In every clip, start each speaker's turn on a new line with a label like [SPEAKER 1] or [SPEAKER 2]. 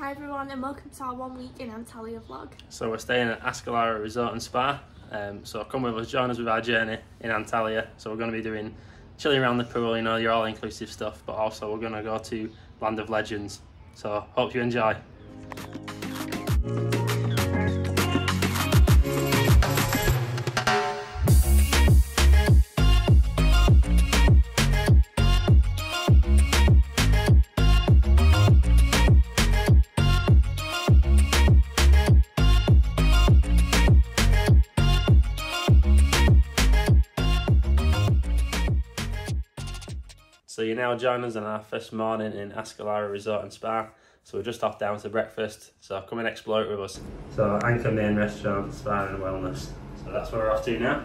[SPEAKER 1] Hi everyone and welcome to our one week in Antalya vlog.
[SPEAKER 2] So we're staying at Aska Lara Resort and Spa. Um, so come with us, join us with our journey in Antalya. So we're going to be doing chilling around the pool, you know, your all-inclusive stuff, but also we're going to go to Land of Legends. So hope you enjoy. Now join us on our first morning in Aska Lara Resort and Spa. So we're just off down to breakfast. So come and explore it with us. So Anchor Main Restaurant, Spa and Wellness. So that's where we're off to now.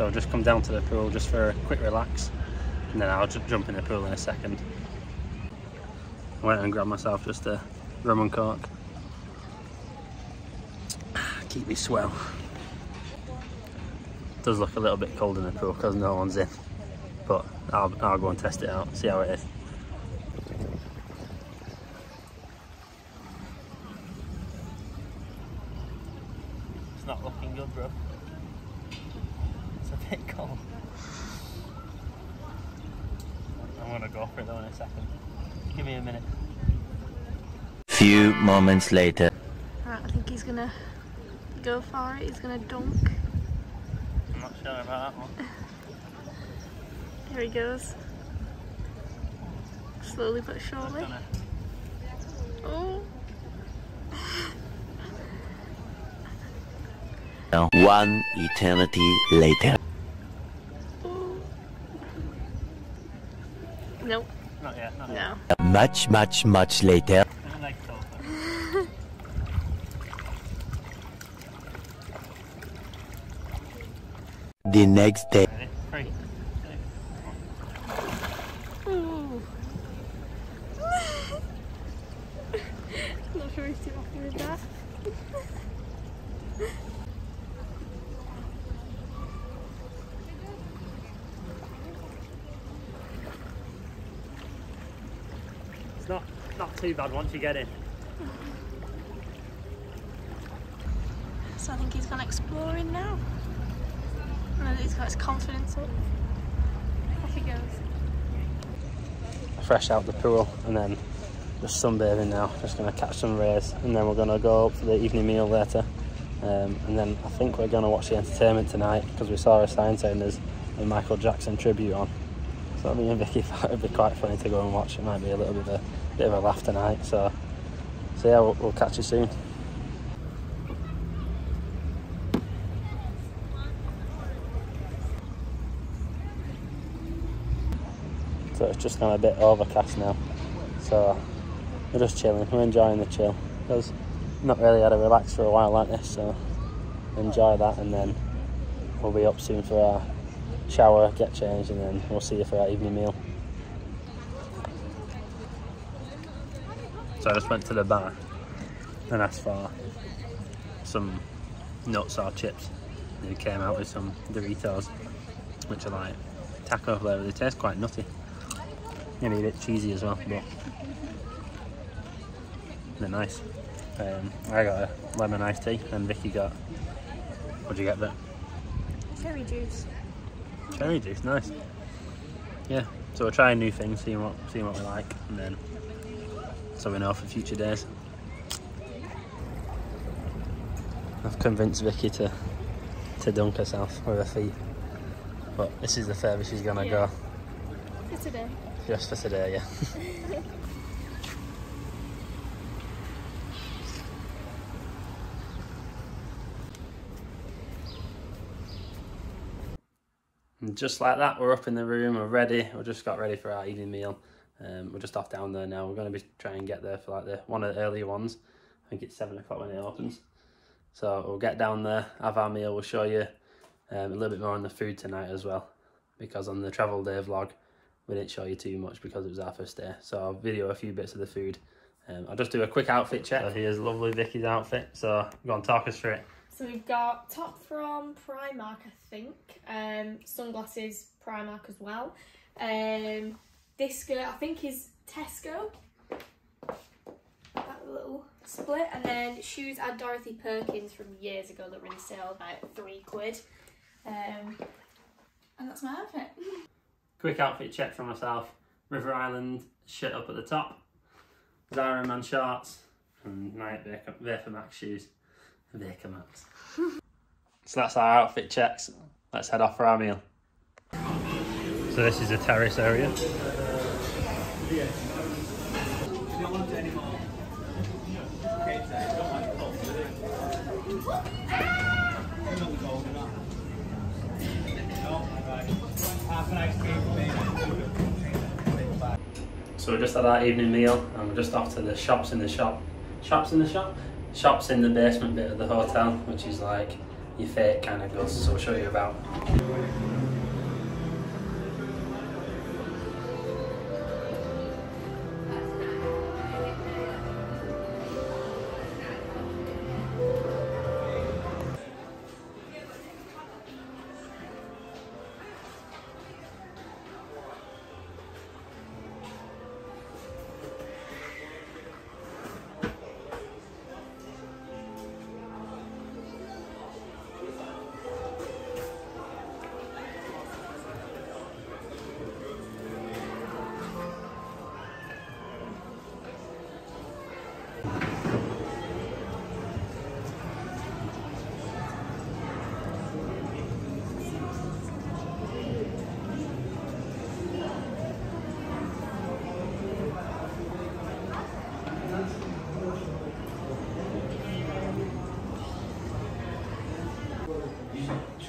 [SPEAKER 2] So I'll just come down to the pool just for a quick relax and then I'll just jump in the pool in a second. I went and grabbed myself just a rum and coke. Keep me swell. Does look a little bit cold in the pool because no one's in. But I'll, I'll go and test it out, see how it is. It's not looking good, bro. It's a bit cold. I'm gonna go for it though in a second. Give me a minute.
[SPEAKER 3] Few moments later.
[SPEAKER 1] Right, I think he's gonna go for it, he's gonna dunk.
[SPEAKER 2] I'm not about that one.
[SPEAKER 1] Here he goes. Slowly but surely.
[SPEAKER 2] Gonna-
[SPEAKER 1] Oh,
[SPEAKER 3] One eternity later.
[SPEAKER 1] Nope,
[SPEAKER 2] Not yet, not yet.
[SPEAKER 1] no.
[SPEAKER 3] Much, much, much later.
[SPEAKER 2] My leg's open.
[SPEAKER 3] The next day.
[SPEAKER 2] Ready? Three.
[SPEAKER 1] Not sure he's too happy with that.
[SPEAKER 2] It's not not too bad once you get in.
[SPEAKER 1] So I think he's gone exploring now. That he's got his confidence up. Off he goes.
[SPEAKER 2] Fresh out the pool and then just sunbathing now. Just gonna catch some rays and then we're gonna go up for the evening meal later. Um, and then I think we're gonna watch the entertainment tonight because we saw a sign saying there's a Michael Jackson tribute on. So me and Vicky thought it'd be quite funny to go and watch. It might be a little bit of a bit of a laugh tonight. So, so yeah, we'll, we'll catch you soon. So it's just gone a bit overcast now. So we're just chilling. We're enjoying the chill. Because not really had a relax for a while like this, so enjoy that, and then we'll be up soon for our shower, get changed, and then we'll see you for our evening meal. So I just went to the bar and asked for some nuts or chips. They came out with some Doritos, which are like taco flavour. They taste quite nutty. Maybe a bit cheesy as well, but they're nice. Um, I got a lemon iced tea and Vicky got, what'd you get there?
[SPEAKER 1] Cherry juice.
[SPEAKER 2] Cherry juice, nice. Yeah, so we're trying new things, seeing what seeing what we like, and then so we know for future days. I've convinced Vicky to to dunk herself with her feet, but this is the furthest she's gonna
[SPEAKER 1] Yeah.
[SPEAKER 2] go,
[SPEAKER 1] For today.
[SPEAKER 2] Just for today. Yeah. And just like that, we're up in the room, we're ready, we just got ready for our evening meal. Um, we're just off down there now. We're going to be trying to get there for like the one of the earlier ones. I think it's seven o'clock when it opens. So we'll get down there, have our meal. We'll show you um, a little bit more on the food tonight as well, because on the travel day vlog we didn't show you too much because it was our first day. So I'll video a few bits of the food. Um, I'll just do a quick outfit check. So here's lovely Vicky's outfit. So go on, talk us through it.
[SPEAKER 1] So we've got top from Primark, I think. Um, sunglasses Primark as well. Um, this skirt I think is Tesco. That little split, and then shoes at Dorothy Perkins from years ago that were in sale about three quid. Um, and that's my outfit.
[SPEAKER 2] Quick outfit check for myself. River Island shirt up at the top. Zara Man shorts and Nike Vapor, Vapor Max shoes. Vapor Max. so that's our outfit checks. Let's head off for our meal. So this is a terrace area. So we just had our evening meal and we're just off to the shops in the shop. Shops in the shop? Shops in the basement bit of the hotel, which is like your fake kind of goods. So we'll show you about.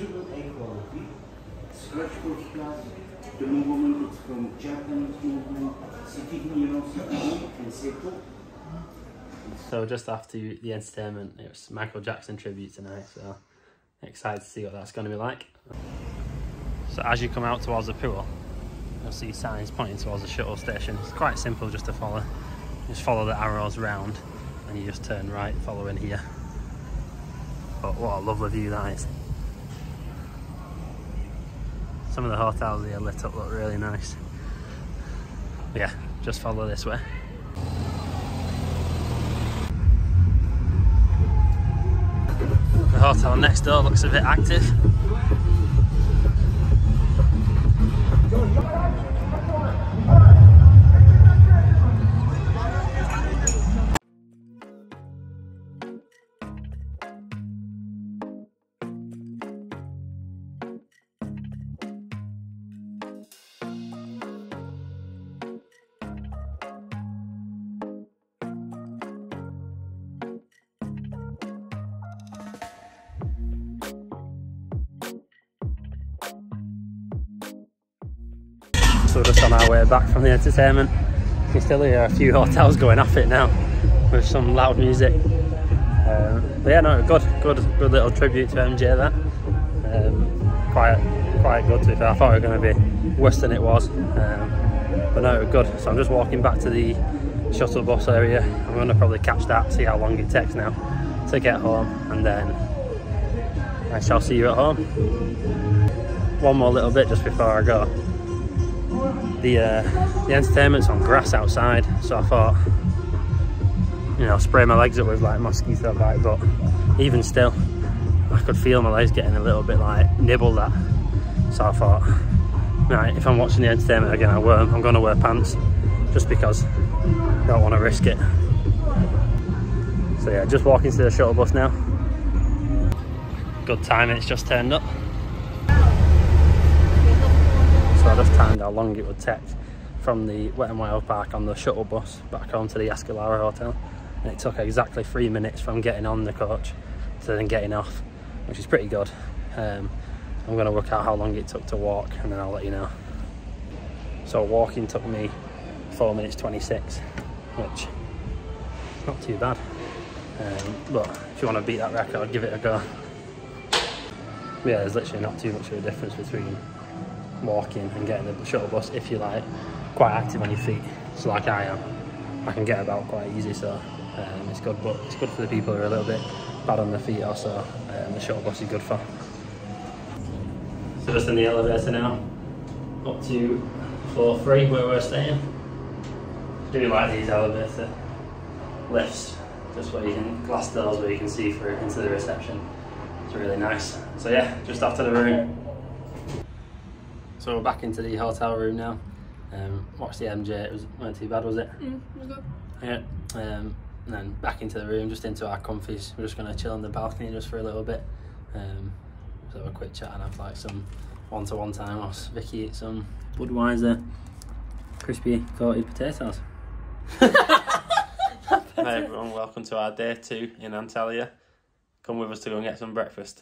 [SPEAKER 4] Triple A quality, scratch proof glass, the movement is from Japanese movement, City Nero, City and Seiko.
[SPEAKER 2] So just after the entertainment, it was Michael Jackson tribute tonight. So excited to see what that's going to be like. So as you come out towards the pool, you'll see signs pointing towards the shuttle station. It's quite simple just to follow. Just follow the arrows round, and you just turn right, following here. But what a lovely view that is. Some of the hotels here lit up look really nice. Yeah, just follow this way. The hotel next door looks a bit active. Back from the entertainment. You can still hear a few hotels going off it now with some loud music. Um, but yeah, no, good, good, good little tribute to MJ there. Um, quite, quite good to be fair. I thought it was going to be worse than it was, um, but no, good. So I'm just walking back to the shuttle bus area. I'm going to probably catch that, see how long it takes now to get home, and then I shall see you at home. One more little bit just before I go. The uh, the entertainment's on grass outside, so I thought, you know, spray my legs up with like mosquito bite, but even still, I could feel my legs getting a little bit like nibbled at. So I thought, right, if I'm watching the entertainment again, I won't. I'm going to wear pants, just because I don't want to risk it. So yeah, just walking to the shuttle bus now. Good time, it's just turned up. I just timed how long it would take from the Wet Wild Park on the shuttle bus back home to the Aska Lara Hotel. And it took exactly three minutes from getting on the coach to then getting off, which is pretty good. Um, I'm going to work out how long it took to walk and then I'll let you know. So walking took me 4 minutes 26, which not too bad. Um, but if you want to beat that record, give it a go. Yeah, there's literally not too much of a difference between walking and getting the shuttle bus if you're like quite active on your feet. So like I am, I can get about quite easy. So um, it's good, but it's good for the people who are a little bit bad on their feet. Also, um, the shuttle bus is good for. So just in the elevator now, up to floor three where we're staying. Do like these elevator lifts, just where you can glass doors where you can see through into the reception. It's really nice. So yeah, just after the room. So we're back into the hotel room now. Um, watched the MJ. It was weren't too bad, was it?
[SPEAKER 1] Mm, good.
[SPEAKER 2] Yeah. Um, and then back into the room, just into our comfies. We're just gonna chill on the balcony just for a little bit. Um, so have a quick chat and have like some one-to-one time whilst Vicky eat some Budweiser crispy coated potatoes. Hi everyone, welcome to our day two in Antalya. Come with us to go and get some breakfast.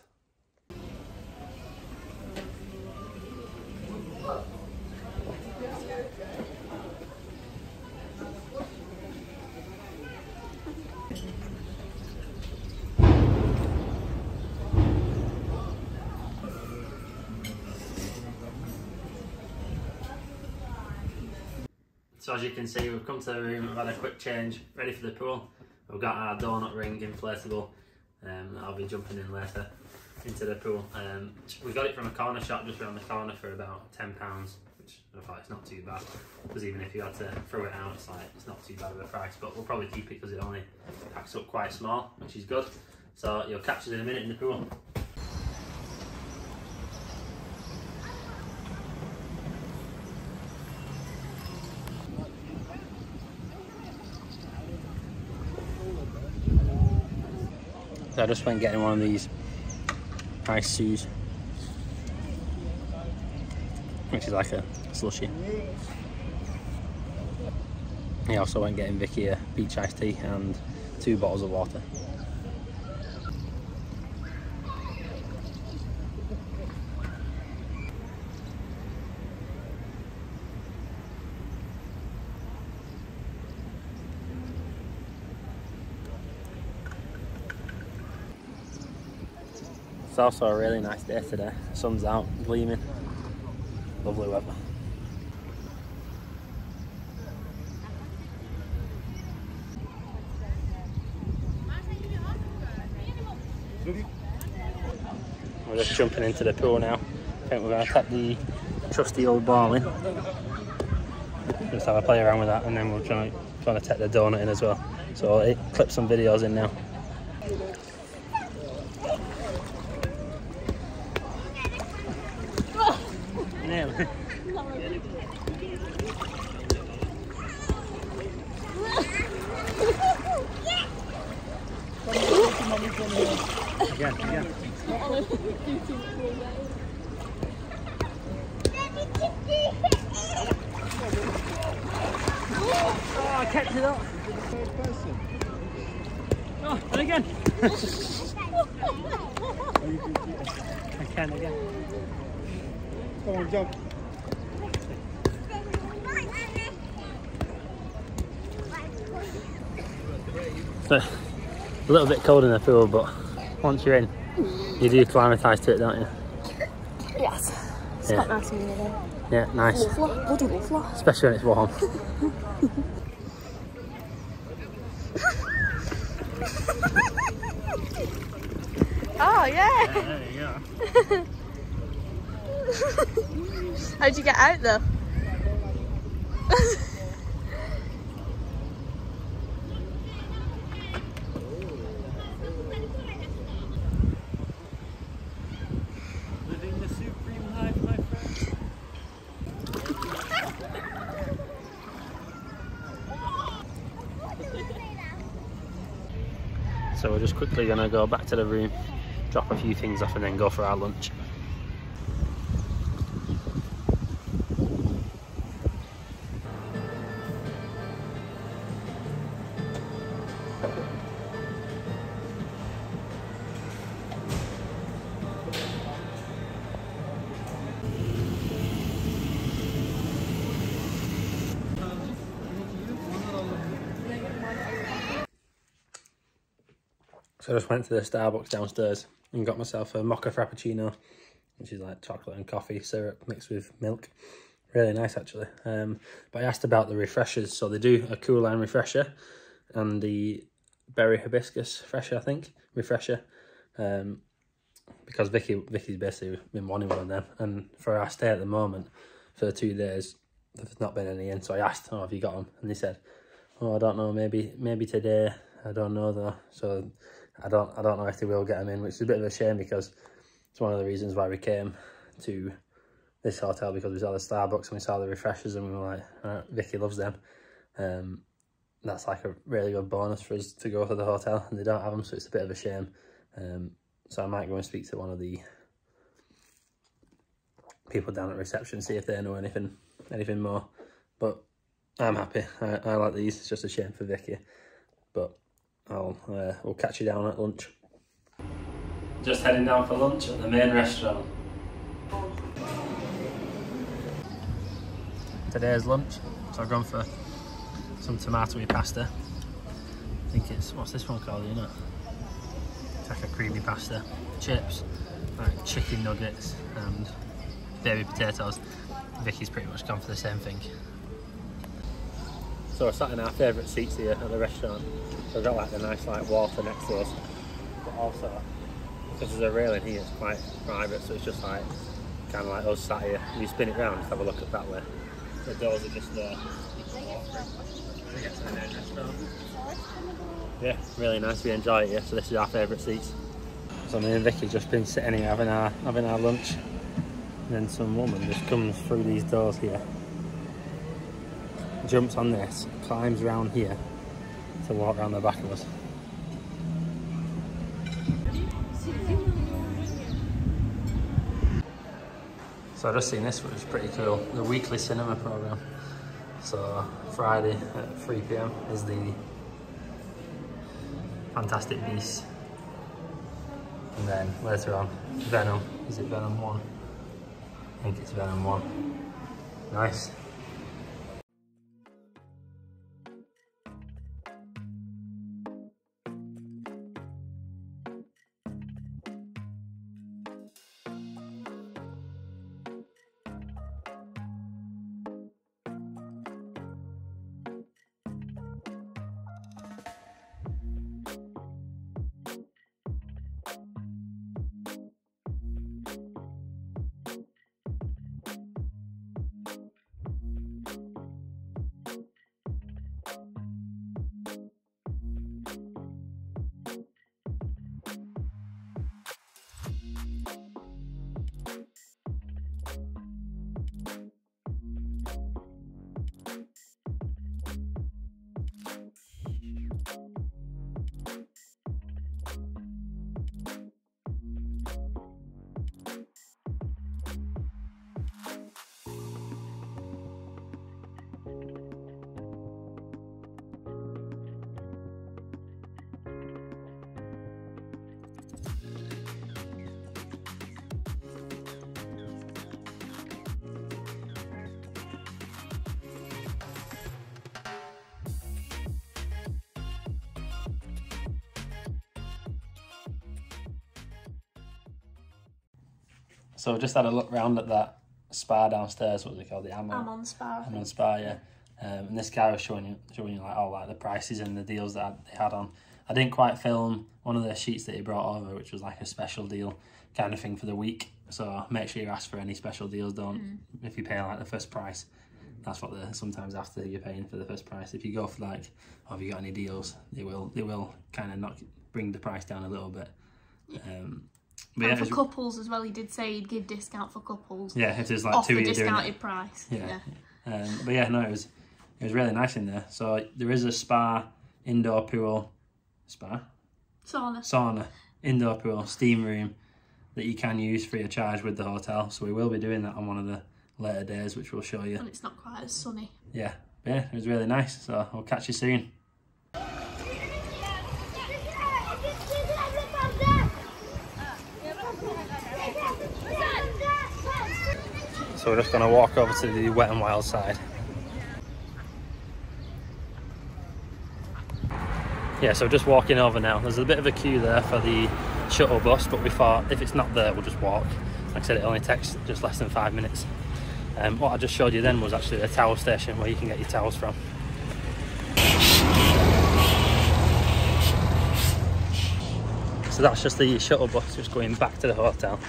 [SPEAKER 2] So as you can see, we've come to the room, we've had a quick change, ready for the pool. We've got our donut ring inflatable, um, I'll be jumping in later into the pool. Um, we got it from a corner shop just around the corner for about £10, which I thought it's not too bad. Because even if you had to throw it out, it's like it's not too bad of a price. But we'll probably keep it because it only packs up quite small, which is good. So you'll catch us in a minute in the pool. So I just went getting one of these ice sues, which is like a slushy. He also went getting Vicky a peach iced tea and two bottles of water. It's also a really nice day today. Sun's out, gleaming. Lovely weather. We're just jumping into the pool now. I think we're going to tap the trusty old ball in. Just have a play around with that and then we'll try, try to take the donut in as well. So I'll clip some videos in now. Nail. Again, again. Oh, I kept it up. Oh, and again. I can again.
[SPEAKER 5] Come on, jump.
[SPEAKER 2] a little bit cold in the pool, but once you're in, you do acclimatise to it, don't you?
[SPEAKER 1] Yes. It's
[SPEAKER 2] Yeah.
[SPEAKER 1] quite nice in here.
[SPEAKER 2] Yeah, nice.
[SPEAKER 1] Bloody.
[SPEAKER 2] Especially when it's warm.
[SPEAKER 1] Oh yeah.
[SPEAKER 2] There you go.
[SPEAKER 1] How'd you get out though?
[SPEAKER 2] Living the supreme life, my friend. So we're just quickly to go back to the room, drop a few things off and then go for our lunch. So I just went to the Starbucks downstairs and got myself a mocha frappuccino, which is like chocolate and coffee syrup mixed with milk. Really nice actually. Um, but I asked about the refreshers. So they do a cool lime refresher and the berry hibiscus fresher, I think, refresher. Um, because Vicky Vicky's basically been wanting one of them, and for our stay at the moment, for the two days, there's not been any in. So I asked, "Oh, have you got them?" And they said, "Oh, I don't know. Maybe maybe today. I don't know though." So I don't I don't know if they will get them in, which is a bit of a shame because it's one of the reasons why we came to this hotel because we saw the Starbucks and we saw the refreshers and we were like, right, Vicky loves them. Um, that's like a really good bonus for us to go to the hotel and they don't have them, so it's a bit of a shame. Um, so I might go and speak to one of the people down at reception, see if they know anything anything more. But I'm happy. I, I like these. It's just a shame for Vicky, I'll uh, we'll catch you down at lunch. Just heading down for lunch at the main restaurant. Today's lunch, so I've gone for some tomatoey pasta. I think it's what's this one called? You know, it's like a creamy pasta, chips, like chicken nuggets, and baby potatoes. Vicky's pretty much gone for the same thing. So we're sat in our favourite seats here at the restaurant. So we've got like the nice like water next to us. But also, because there's a railing here, it's quite private, so it's just like kind of like us sat here. You spin it round, just have a look at that way. The doors are just there. Yeah, really nice. We enjoy it here. So this is our favourite seats. So me and Vicky just been sitting here having our having our lunch. And then some woman just comes through these doors here jumps on this, climbs around here to walk around the back of us. So I just seen this, which is pretty cool. The weekly cinema program. So Friday at 3 pm is the Fantastic Beasts, and then later on Venom. Is it Venom One? I think it's Venom One. Nice. So we just had a look round at that spa downstairs. What was it called? The Amon.
[SPEAKER 1] I'm Spa. I
[SPEAKER 2] Amon. Spa, yeah. Um, and this guy was showing you, showing you like all like the prices and the deals that they had on. I didn't quite film one of the sheets that he brought over, which was like a special deal kind of thing for the week. So make sure you ask for any special deals. Don't if you pay like the first price. That's what they sometimes after you're paying for the first price. If you go for like, oh, have you got any deals? They will they will kind of knock bring the price down a little bit. Um, yeah,
[SPEAKER 1] and for couples as well, he did say he'd give discount for couples
[SPEAKER 2] yeah, if there's like
[SPEAKER 1] off
[SPEAKER 2] two
[SPEAKER 1] the
[SPEAKER 2] of you doing it.
[SPEAKER 1] discounted price.
[SPEAKER 2] Yeah. Um, but yeah, no, it was it was really nice in there. So there is a spa, indoor pool, spa,
[SPEAKER 1] Sauna.
[SPEAKER 2] sauna, indoor pool, steam room that you can use free of charge with the hotel. So we will be doing that on one of the later days, which we'll show you.
[SPEAKER 1] And it's not quite as sunny.
[SPEAKER 2] Yeah, but yeah, it was really nice. So I'll catch you soon. So we're just going to walk over to the wet and wild side. Yeah, so just walking over now. There's a bit of a queue there for the shuttle bus, but we thought if it's not there, we'll just walk. Like I said, it only takes just less than five minutes. Um, what I just showed you then was actually a towel station where you can get your towels from. So that's just the shuttle bus just going back to the hotel.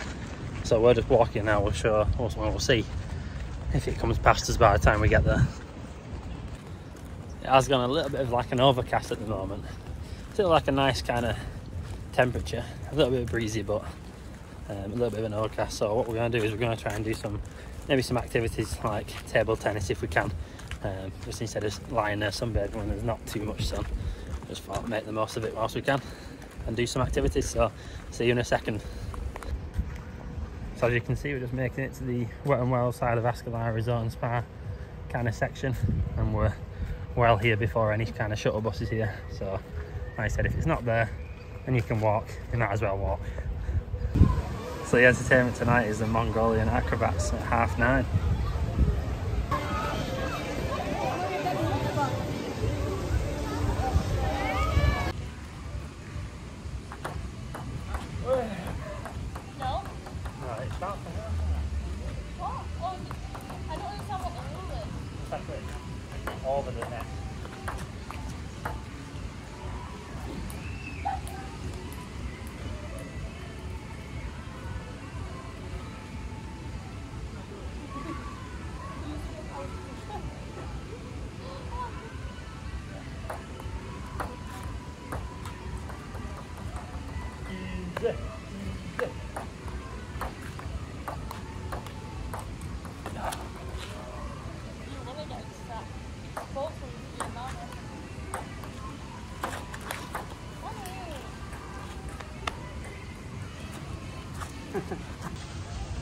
[SPEAKER 2] So we're just walking now. We'll show. Also, we'll see if it comes past us by the time we get there. It has gone a little bit of like an overcast at the moment. Still like a nice kind of temperature. A little bit breezy, but um, a little bit of an overcast. So what we're going to do is we're going to try and do some maybe some activities like table tennis if we can. Um, just instead of lying there sunbathing when there's not too much sun. Just make the most of it whilst we can and do some activities. So see you in a second. So as you can see, we're just making it to the wet and wild side of Aska Lara Resort and Spa kind of section, and we're well here before any kind of shuttle buses here. So, like I said, if it's not there, and you can walk, you might as well walk. So the entertainment tonight is the Mongolian acrobats at half nine.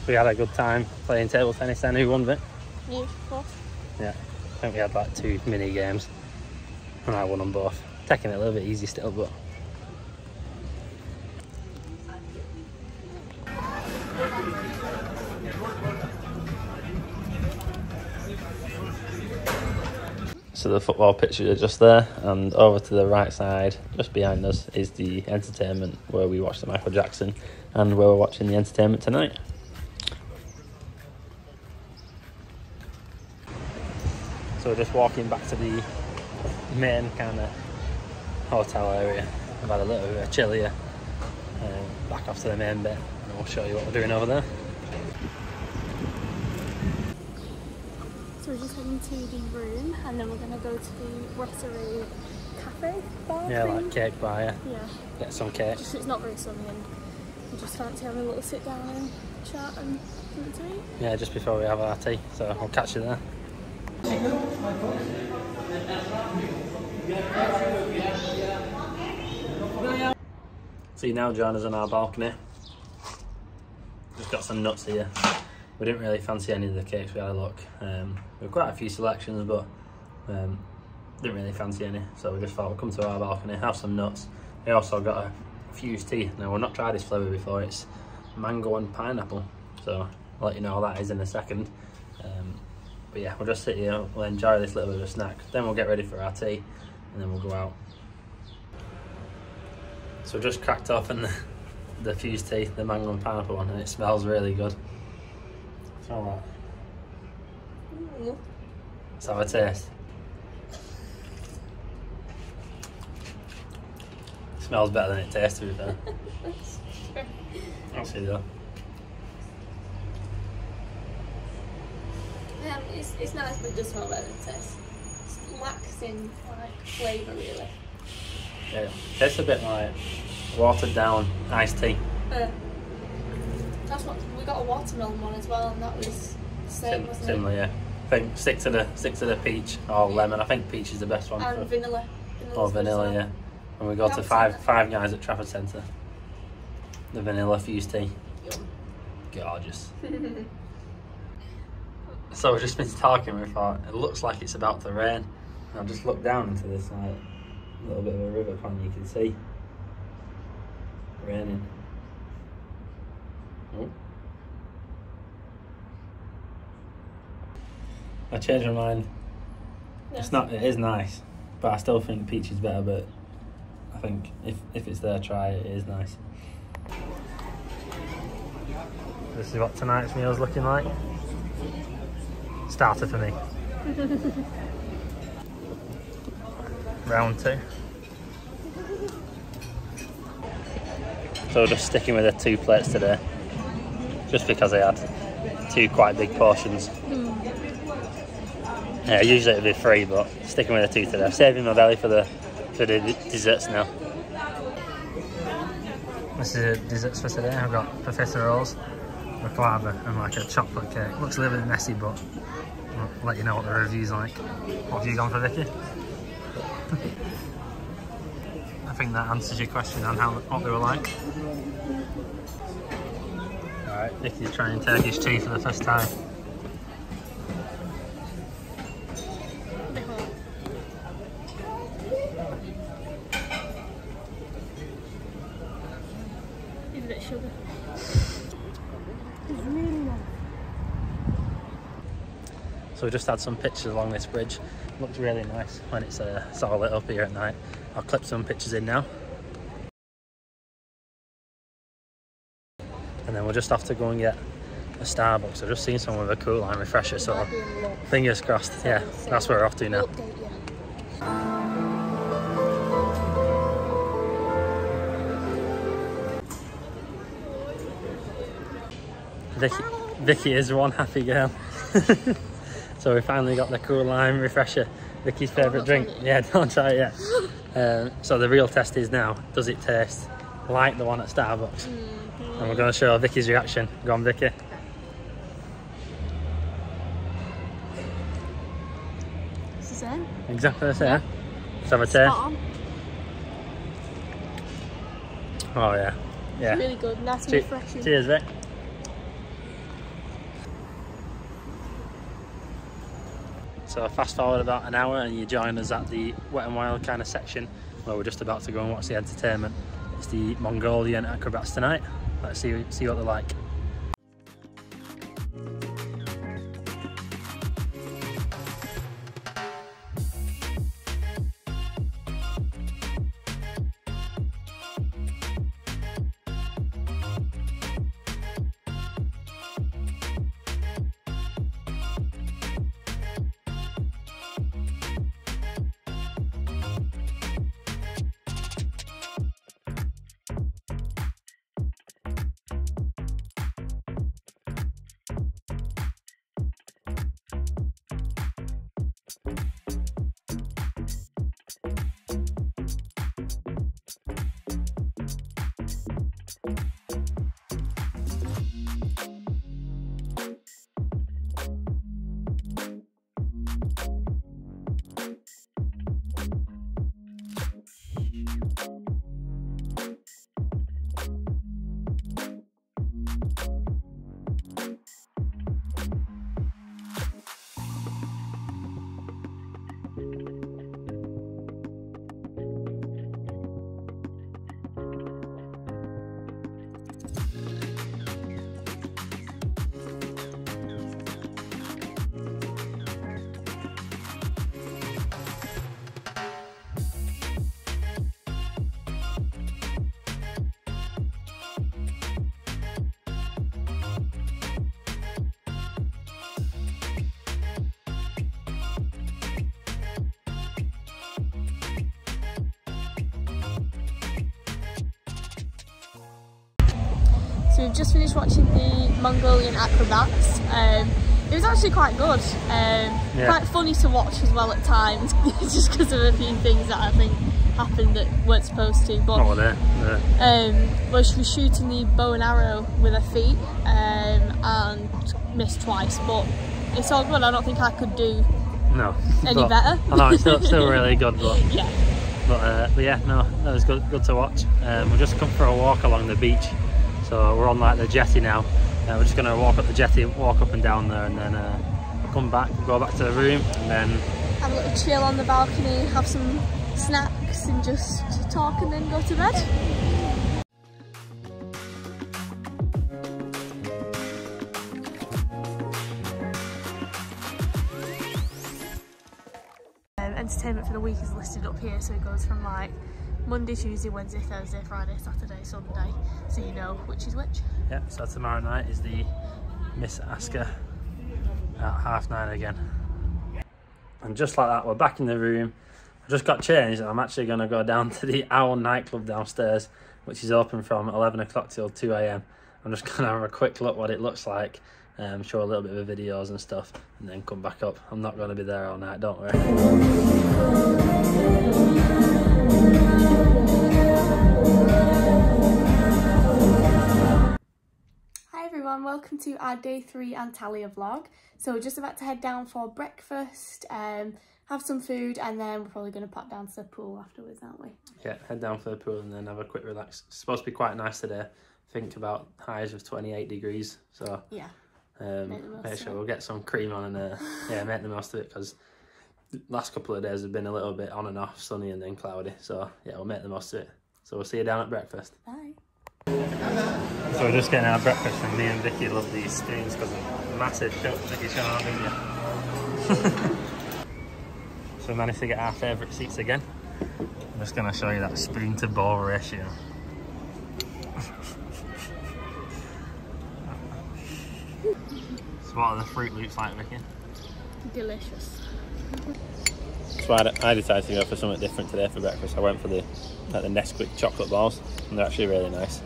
[SPEAKER 2] We had a good time playing table tennis then. Who won it?
[SPEAKER 1] What?
[SPEAKER 2] Yeah, I think we had like two mini games and I won them both. Taking it a little bit easy still, but So the football pitches are just there, and over to the right side, just behind us, is the entertainment where we watched the Michael Jackson, and where we're watching the entertainment tonight. So we're just walking back to the main kind of hotel area. I've had a little bit of chill here. Um, back off to the main bit, and I'll show you what we're doing over there.
[SPEAKER 1] So we're just heading to the room and then we're going to go to the Brasserie Cafe bar
[SPEAKER 2] Yeah,
[SPEAKER 1] thing.
[SPEAKER 2] like cake bar, yeah.
[SPEAKER 1] Yeah,
[SPEAKER 2] Get some cake.
[SPEAKER 1] just it's not very sunny and we just fancy having a little sit down and chat and something to eat.
[SPEAKER 2] Yeah, just before we have our tea. So I'll catch you there. You now John is on our balcony. Just got some nuts here. We didn't really fancy any of the cakes. We had a look. Um, we have quite a few selections, but um, didn't really fancy any. So we just thought we'd come to our balcony, have some nuts. We also got a Fuze Tea. Now we've not tried this flavour before. It's mango and pineapple. So I'll let you know what that is in a second. But yeah, we'll just sit here, we'll enjoy this little bit of a snack. Then we'll get ready for our tea, and then we'll go out. So just cracked open the, the Fuze Tea, the mango and pineapple one, and it smells really good. That.
[SPEAKER 1] Ooh.
[SPEAKER 2] Let's have a taste. Smells better than it tastes, to be fair. I'll see though.
[SPEAKER 1] Um, it's, it's nice, but it does smell better than it tastes. It's lacks in like flavour, really.
[SPEAKER 2] Yeah, it tastes a bit like watered down iced tea.
[SPEAKER 1] Uh, that's what we got a watermelon one as well, and that was the same,
[SPEAKER 2] Sim- similar, yeah. I think stick to the stick to the peach or lemon. I think peach is the best one.
[SPEAKER 1] it? And
[SPEAKER 2] for,
[SPEAKER 1] vanilla.
[SPEAKER 2] or
[SPEAKER 1] Vanilla's as
[SPEAKER 2] vanilla, yeah. And we go to five five guys at Trafford Centre. The vanilla Fuze Tea.
[SPEAKER 1] Yum.
[SPEAKER 2] Gorgeous. so we've just been talking. We thought it looks like it's about to rain. And I've just looked down into this like little bit of a river pond. You can see raining. Oh. I changed my mind.
[SPEAKER 1] Yeah.
[SPEAKER 2] It's not. It is nice, but I still think peach is better. But I think if if it's there, try it. It is nice. This is what tonight's meal's looking like. Starter for me. Round two. So we're just sticking with the two plates today, just because I had two quite big portions. Hmm. Yeah, usually it'd be three, but sticking with the two today. I'm saving my belly for the for the desserts now. This is the desserts for today. I've got profiteroles, baklava, and like a chocolate cake. Looks a little bit messy, but let you know what the review's like. What have you gone for, Vicky? I think that answers your question on how what they were like. Alright, Vicky's trying Turkish tea for the first time.
[SPEAKER 1] Need a bit of sugar.
[SPEAKER 2] So we just had some pictures along this bridge. Looks really nice when it's, uh, it's all lit up here at night. I'll clip some pictures in now. And then we'll just have to go and get a Starbucks. I've just seen someone with a cool lime refresher, so fingers crossed. Yeah, that's where we're off to now. Vicky, Vicky is one happy girl. so we finally got the cool lime refresher, Vicky's favourite
[SPEAKER 1] not
[SPEAKER 2] drink. Yeah, don't try it yet. um, so the real test is now, does it taste like the one at Starbucks? And we're going to show Vicky's reaction. Go on, Vicky.
[SPEAKER 1] This is it.
[SPEAKER 2] Exactly the same. Let's have a taste. Oh yeah, yeah.
[SPEAKER 1] Really good. Nice and refreshing.
[SPEAKER 2] Cheers, Vic. So fast forward about an hour and you join us at the Wet and Wild kind of section where we're just about to go and watch the entertainment. It's the Mongolian acrobats tonight. Let's see see what they're like.
[SPEAKER 1] Mongolian acrobats. Um, it was actually quite good. Um,
[SPEAKER 2] Yeah.
[SPEAKER 1] Quite funny to watch as well at times, just because of a few things that I think happened that weren't supposed to. But
[SPEAKER 2] What were they? The-
[SPEAKER 1] um, well, she was shooting the bow and arrow with her feet um, and missed twice. But it's all good. I don't think I could do
[SPEAKER 2] No.
[SPEAKER 1] any better.
[SPEAKER 2] I know it's still, still really good, but
[SPEAKER 1] yeah.
[SPEAKER 2] But, uh, but yeah, no, that was good, good to watch. Um, we've just come for a walk along the beach, so we're on like the jetty now. Uh, we're just gonna walk up the jetty, walk up and down there, and then uh, come back, go back to the room, and then
[SPEAKER 1] Have a little chill on the balcony, have some snacks, and just talk, and then go to bed. Um, entertainment for the week is listed up here, so it goes from like Monday, Tuesday, Wednesday, Thursday, Friday, Saturday, Sunday, so you know which is which.
[SPEAKER 2] yeah. So tomorrow night is the Miss Aska at half nine again. And just like that, we're back in the room. I just got changed, and I'm actually gonna go down to the Owl nightclub downstairs, which is open from 11 o'clock till 2 a.m. I'm just gonna have a quick look what it looks like, um, show a little bit of videos and stuff, and then come back up. I'm not gonna be there all night, don't worry.
[SPEAKER 1] Everyone, welcome to our day three Antalya vlog. So we're just about to head down for breakfast, um, have some food, and then we're probably going to pop down to the pool afterwards, aren't we?
[SPEAKER 2] Yeah, head down for the pool and then have a quick relax. It's supposed to be quite nice today. Think about highs of 28 degrees, so
[SPEAKER 1] Yeah.
[SPEAKER 2] um,
[SPEAKER 1] Make
[SPEAKER 2] make sure we'll get some cream on and uh, yeah, make the most of it because last couple of days have been a little bit on and off, sunny and then cloudy. So yeah, we'll make the most of it. So we'll see you down at breakfast.
[SPEAKER 1] Bye.
[SPEAKER 2] So we're just getting our breakfast and me and Vicky love these spoons because they're massive. Don't Vicky show on, didn't you? so we managed to get our favourite seats again. I'm just going to show you that spoon to bowl ratio. so what are the Fruit Loops like, Vicky?
[SPEAKER 1] Delicious.
[SPEAKER 2] So I, I decided to go for something different today for breakfast. I went for the like the Nesquik chocolate balls, and they're actually really nice.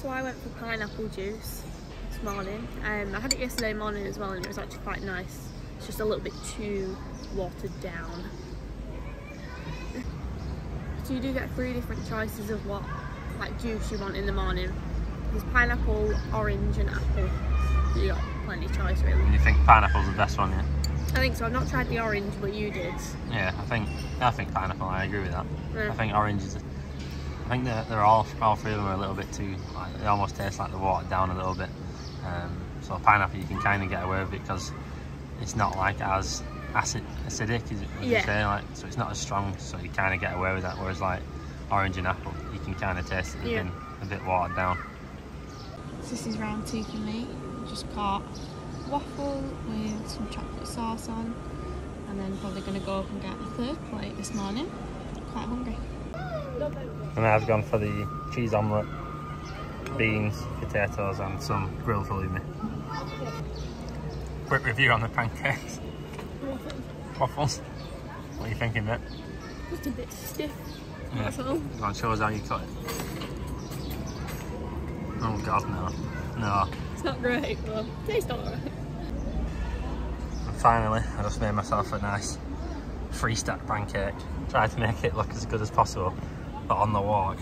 [SPEAKER 1] So I went for pineapple juice this morning. Um, I had it yesterday morning as well, and it was actually quite nice. It's just a little bit too watered down. So you do get three different choices of what like juice you want in the morning. There's pineapple, orange, and apple. So you got plenty of choice really.
[SPEAKER 2] You think pineapple's the best one, yeah?
[SPEAKER 1] I think so. I've not tried the orange, but you did.
[SPEAKER 2] Yeah, I think I think pineapple. I agree with that.
[SPEAKER 1] Yeah.
[SPEAKER 2] I think orange is. I think they're, they're all all three of them are a little bit too. Like, they almost taste like they're watered down a little bit. Um, so pineapple, you can kind of get away with it because it's not like as acid acidic, as as you
[SPEAKER 1] Yeah.
[SPEAKER 2] say. Like so, it's not as strong. So you kind of get away with that. Whereas like orange and apple, you can kind of taste it they've
[SPEAKER 1] Yeah.
[SPEAKER 2] been a bit watered down.
[SPEAKER 1] So this is round two for me. Just got waffle with some chocolate sauce on, and then probably going to go up and get a third plate this morning. Quite hungry.
[SPEAKER 2] And I've gone for the cheese omelette, beans, potatoes, and some grilled halloumi. Quick review on the pancakes. Waffles. What are you thinking, mate?
[SPEAKER 1] Just a bit stiff.
[SPEAKER 2] Yeah.
[SPEAKER 1] That's all.
[SPEAKER 2] Go on, show us how you cut it. Oh god, no. No.
[SPEAKER 1] It's not great, but tastes alright.
[SPEAKER 2] And finally, I just made myself a nice free stack pancake. Tried to make it look as good as possible, but on the walk,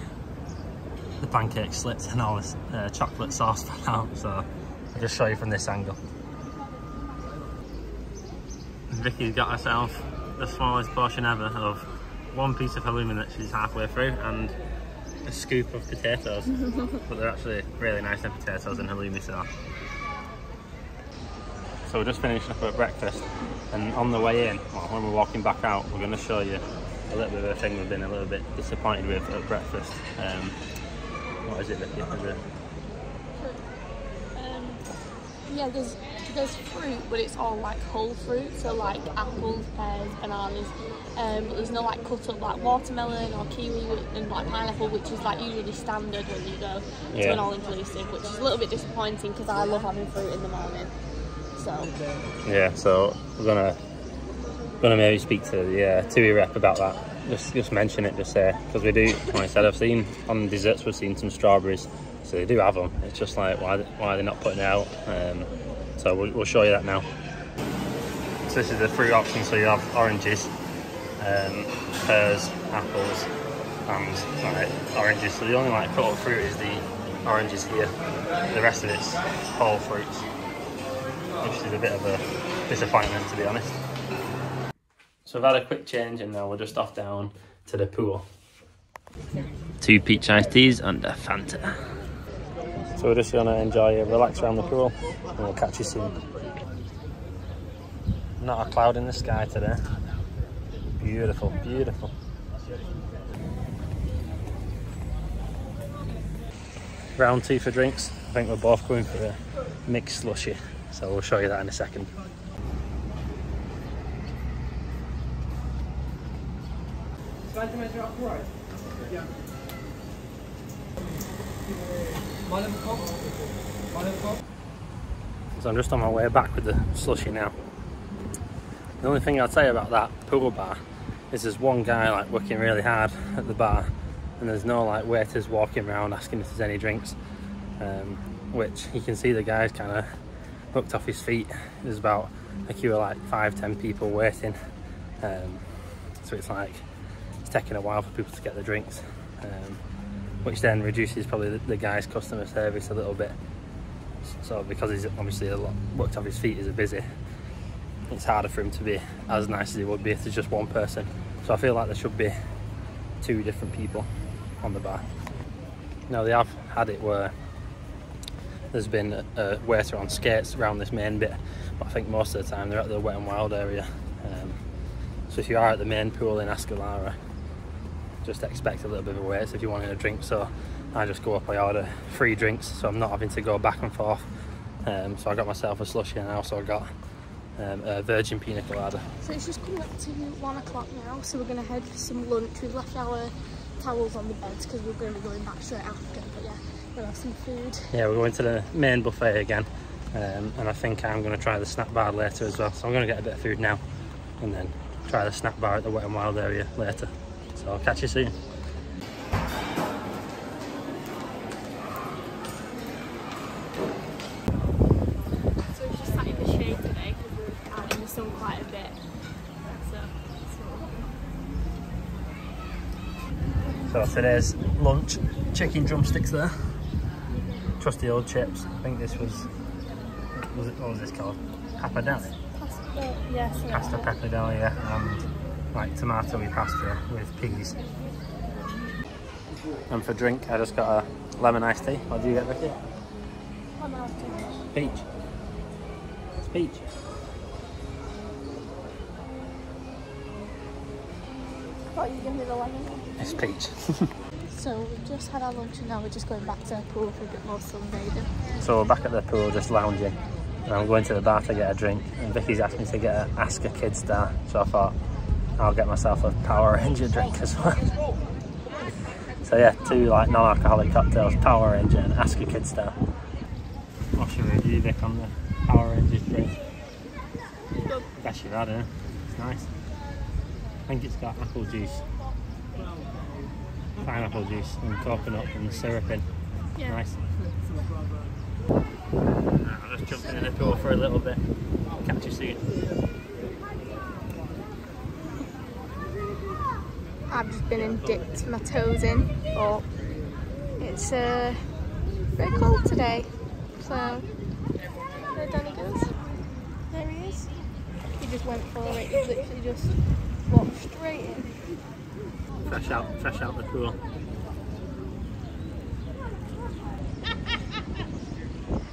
[SPEAKER 2] the pancake slipped and all this uh, chocolate sauce fell out. So I'll just show you from this angle. Vicky's got herself the smallest portion ever of one piece of halloumi that she's halfway through and a scoop of potatoes. but they're actually really nice and potatoes and halloumi so. So we're just finishing up at breakfast and on the way in, well, when we're walking back out, we're going to show you a little bit of a thing we've been a little bit disappointed with at breakfast. Um, what is it, Vicky? Is it?
[SPEAKER 1] Um, yeah, there's there's fruit, but it's all like whole fruit, so like apples, pears, bananas. Um, but there's no like cut up like watermelon or kiwi and like pineapple, which is like usually standard when you go to an all inclusive, which is a little bit disappointing because I love having fruit in the morning. So
[SPEAKER 2] Yeah, so we're gonna gonna maybe speak to the uh, TUI rep about that. Just just mention it, just say because we do. Like I said, I've seen on desserts we've seen some strawberries, so they do have them. It's just like why why are they not putting it out? Um, so we'll, we'll show you that now. So this is the fruit option. So you have oranges, um, pears, apples, and like oranges. So the only like cut up fruit is the oranges here. The rest of it's whole fruits which is a bit of a disappointment to be honest. So I've had a quick change and now we're just off down to the pool. Two peach iced teas and a Fanta. So we're just gonna enjoy a relax around the pool and we'll catch you soon. Not a cloud in the sky today. Beautiful, beautiful. Round two for drinks. I think we're both going for a mixed slushy. So we'll show you that in a second. So I'm just on my way back with the slushy now. The only thing I'd say about that pool bar is there's one guy like working really hard at the bar and there's no like waiters walking around asking if there's any drinks um, which you can see the guy's kind of hooked off his feet. There's about a queue of like five, ten people waiting. Um, so it's like it's taking a while for people to get their drinks, um, which then reduces probably the, the, guy's customer service a little bit. So because he's obviously a lot worked off his feet, he's a busy. It's harder for him to be as nice as he would be if there's just one person. So I feel like there should be two different people on the bar. Now they have had it where there's been a, a waiter on skates around this main bit, but I think most of the time they're at the wet and wild area. Um, so if you are at the main pool in Aska Lara, just expect a little bit of a wait if you wanted a drink. So I just go up, I order free drinks, so I'm not having to go back and forth. Um, so I got myself a slushy and I also got um, a virgin pina colada.
[SPEAKER 1] So it's just coming up to one o'clock now, so we're gonna head for some lunch. We've left our towels on the beds because we're going to be going back straight after. But yeah, we'll have some food.
[SPEAKER 2] Yeah, we're going to the main buffet again, um, and I think I'm going to try the snack bar later as well. So I'm going to get a bit of food now, and then try the snack bar at the Wet and Wild area later. So I'll catch you soon.
[SPEAKER 1] So we've just sat in the shade today because we're out in the sun quite a bit. So, so
[SPEAKER 2] So today's lunch, chicken drumsticks there. Trusty old chips. I think this was, was it, what was this called? Pappardelle?
[SPEAKER 1] pasta, yeah,
[SPEAKER 2] Pasta pappardelle, yeah. And like tomatoey pasta with peas. And for drink, I just got a lemon iced tea. What do you get, Vicky? Peach. It's peach.
[SPEAKER 1] thought you give me the lemon.
[SPEAKER 2] It's peach.
[SPEAKER 1] So we've just had our lunch and now we're just going back to the pool for a bit more sunbathing.
[SPEAKER 2] so we're back at the pool just lounging. And I'm going to the bar to get a drink. And Vicky's asked me to get a Aska Kid Star. So I thought I'll get myself a Power Ranger drink as well. so yeah, two like non-alcoholic cocktails, Power Ranger and Aska Kid Star. What's your review Vic on the Power Rangers drink? That's your rad, eh? It's nice. I think it's got apple juice, pineapple juice and coconut and syrup in.
[SPEAKER 1] Yeah.
[SPEAKER 2] Nice. I'm just jumping in the pool for a little bit. Catch you soon.
[SPEAKER 1] I've just been and dipped my toes in, but it's uh, very cold today. So, there Danny goes. There he is. He just went for it. He literally just walked straight in.
[SPEAKER 2] Fresh out, fresh out the pool.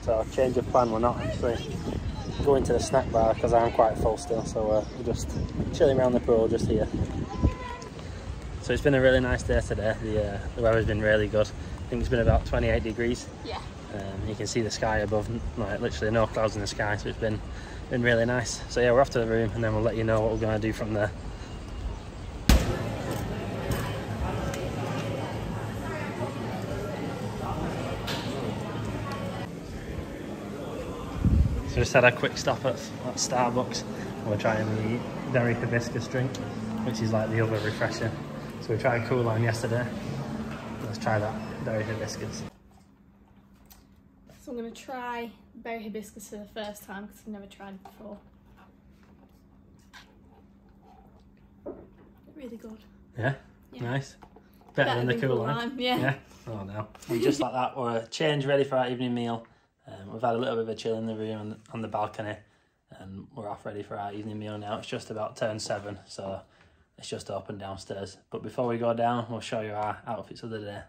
[SPEAKER 2] So change of plan. We're not actually going to the snack bar because I'm quite full still. So uh, we're just chilling around the pool just here. So it's been a really nice day today. The, uh, the weather's been really good. I think it's been about 28 degrees.
[SPEAKER 1] Yeah.
[SPEAKER 2] Um, you can see the sky above, like literally no clouds in the sky, so it's been been really nice. So yeah, we're off to the room and then we'll let you know what we're going to do from there. So just had a quick stop at, at Starbucks. We're trying the berry hibiscus drink, which is like the other refresher. So we tried Cool Lime yesterday. Let's try that berry hibiscus.
[SPEAKER 1] So I'm going to try berry hibiscus for the first time because I've never tried it before. Really good.
[SPEAKER 2] Yeah,
[SPEAKER 1] Yeah.
[SPEAKER 2] nice. Better, than the Cool Line.
[SPEAKER 1] Lime, yeah.
[SPEAKER 2] Oh no. And just like that, we're changed ready for our evening meal. Um, we've had a little bit of a chill in the room on the, on the balcony, and we're off ready for our evening meal now. It's just about turn seven, so it's just open downstairs. But before we go down, we'll show you our outfits of the day.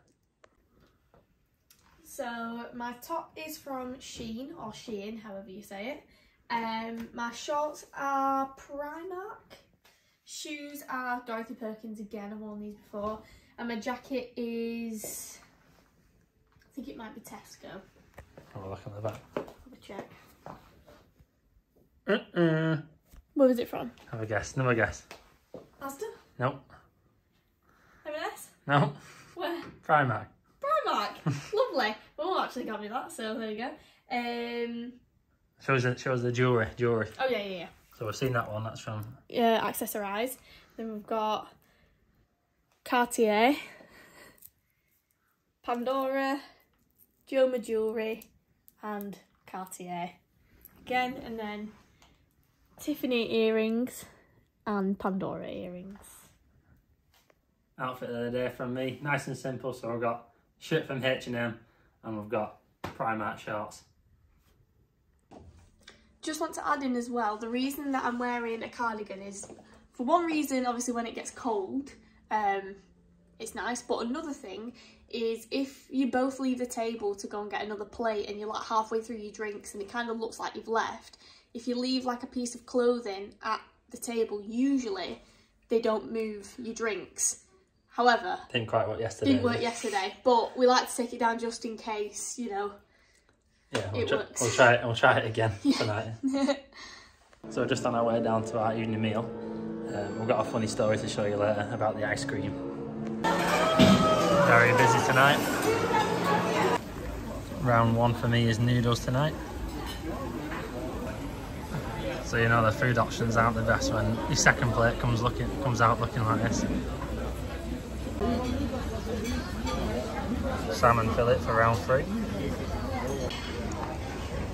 [SPEAKER 1] So my top is from Sheen or Shein, however you say it. Um, my shorts are Primark. Shoes are Dorothy Perkins again. I've worn these before. And my jacket is, I think it might be Tesco.
[SPEAKER 2] Have a look on the back.
[SPEAKER 1] Have a check.
[SPEAKER 2] Uh-uh.
[SPEAKER 1] Where was it from?
[SPEAKER 2] Have a guess. Another guess.
[SPEAKER 1] Asda?
[SPEAKER 2] Nope.
[SPEAKER 1] M&S?
[SPEAKER 2] No.
[SPEAKER 1] Where?
[SPEAKER 2] Primark.
[SPEAKER 1] Primark. Lovely. Well, actually got me that, so there you go. Um.
[SPEAKER 2] Shows the, shows the jewellery. Jewellery.
[SPEAKER 1] Oh yeah, yeah, yeah.
[SPEAKER 2] So we've seen that one. That's from
[SPEAKER 1] yeah, Accessorize. Then we've got Cartier, Pandora, Joma Jewellery, and Cartier again, and then Tiffany earrings and Pandora earrings.
[SPEAKER 2] outfit of the day from me. Nice and simple. So I've got shirt from H&M and we've got Primark shorts.
[SPEAKER 1] Just want to add in as well, the reason that I'm wearing a cardigan is, for one reason, obviously when it gets cold, um, it's nice, but another thing is if you both leave the table to go and get another plate and you're like halfway through your drinks and it kind of looks like you've left, if you leave like a piece of clothing at the table, usually they don't move your drinks. However,
[SPEAKER 2] Didn't quite work yesterday.
[SPEAKER 1] didn't work yesterday, but we like to take it down just in case, you know.
[SPEAKER 2] Yeah, we'll,
[SPEAKER 1] It
[SPEAKER 2] try,
[SPEAKER 1] works.
[SPEAKER 2] we'll try it. We'll try it again tonight. so we're just on our way down to our evening meal. Um, we've got a funny story to show you later about the ice cream. Very busy tonight. Round one for me is noodles tonight. So you know the food options aren't the best when your second plate comes looking comes out looking like this. Salmon fillet for round three.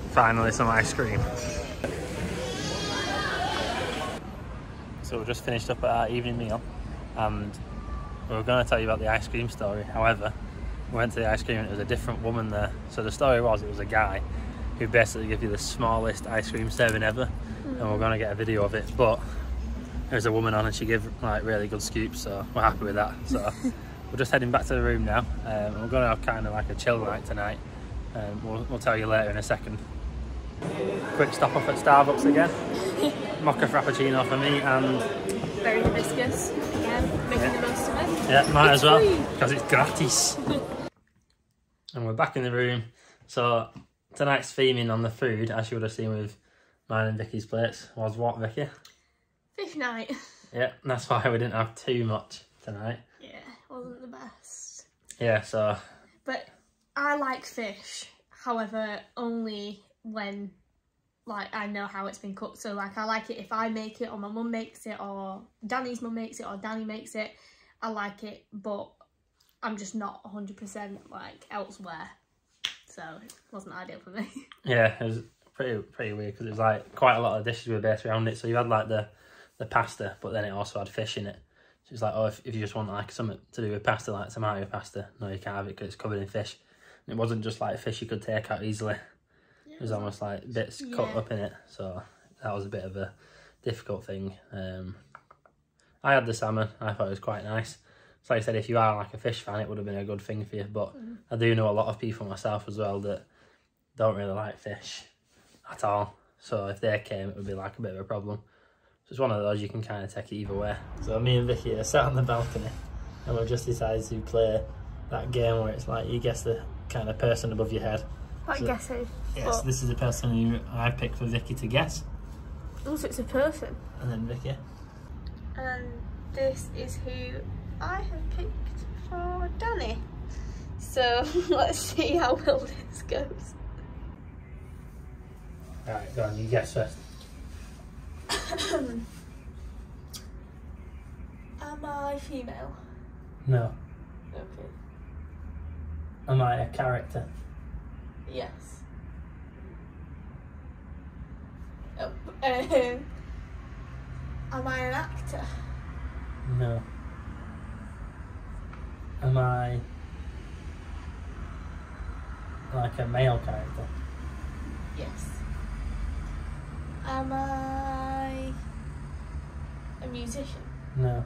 [SPEAKER 2] Finally some ice cream. So we've just finished up our evening meal and we were going to tell you about the ice cream story. However, we went to the ice cream and it was a different woman there. So the story was it was a guy who basically gives you the smallest ice cream serving ever and we're going to get a video of it. But there's a woman on and she gave like really good scoops so we're happy with that. So we're just heading back to the room now. Um, we're going to have kind of like a chill night tonight. Um, we'll, we'll tell you later in a second. Quick stop off at Starbucks again. Mocha frappuccino for me and
[SPEAKER 1] Berry hibiscus, again, making the most of it.
[SPEAKER 2] yeah, might
[SPEAKER 1] It's
[SPEAKER 2] as well because it's gratis. and we're back in the room. So tonight's theming on the food, as you would have seen with mine and Vicky's plates, was what Vicky?
[SPEAKER 1] Fish night.
[SPEAKER 2] Yeah, that's why we didn't have too much tonight.
[SPEAKER 1] Yeah, wasn't the best.
[SPEAKER 2] Yeah, so
[SPEAKER 1] But I like fish, however, only when like I know how it's been cooked. So like I like it if I make it or my mum makes it or Danny's mum makes it or Danny makes it. I like it, but I'm just not 100% like elsewhere. So it wasn't ideal for me.
[SPEAKER 2] yeah, it was pretty pretty weird because it was like quite a lot of dishes were based around it. So you had like the the pasta, but then it also had fish in it. So it's like, oh, if, if you just want like something to do with pasta, like tomato pasta, no, you can't have it because it's covered in fish. And it wasn't just like fish you could take out easily. It was almost like bits cut up in it. So that was a bit of a difficult thing. Um, I had the salmon. I thought it was quite nice. So like I said, if you are like a fish fan, it would have been a good thing for you. But I do know a lot of people myself as well that don't really like fish at all. So if they came, it would be like a bit of a problem. So it's one of those you can kind of take it either way. So me and Vicky are sat on the balcony, and we've just decided to play that game where it's like you guess the kind of person above your head.
[SPEAKER 1] I
[SPEAKER 2] So-
[SPEAKER 1] guess who?
[SPEAKER 2] Yes, this is the person who I picked for Vicky to guess,
[SPEAKER 1] Also, it's a person.
[SPEAKER 2] and then Vicky.
[SPEAKER 1] And this is who I have picked for Danny. So let's see how well this goes.
[SPEAKER 2] Alright, go on, you guess first.
[SPEAKER 1] Am I female?
[SPEAKER 2] No.
[SPEAKER 1] Okay.
[SPEAKER 2] Am I a character?
[SPEAKER 1] Yes. Oh, um, am I an actor?
[SPEAKER 2] No. Am I like a male character?
[SPEAKER 1] Yes. Am I a musician?
[SPEAKER 2] No.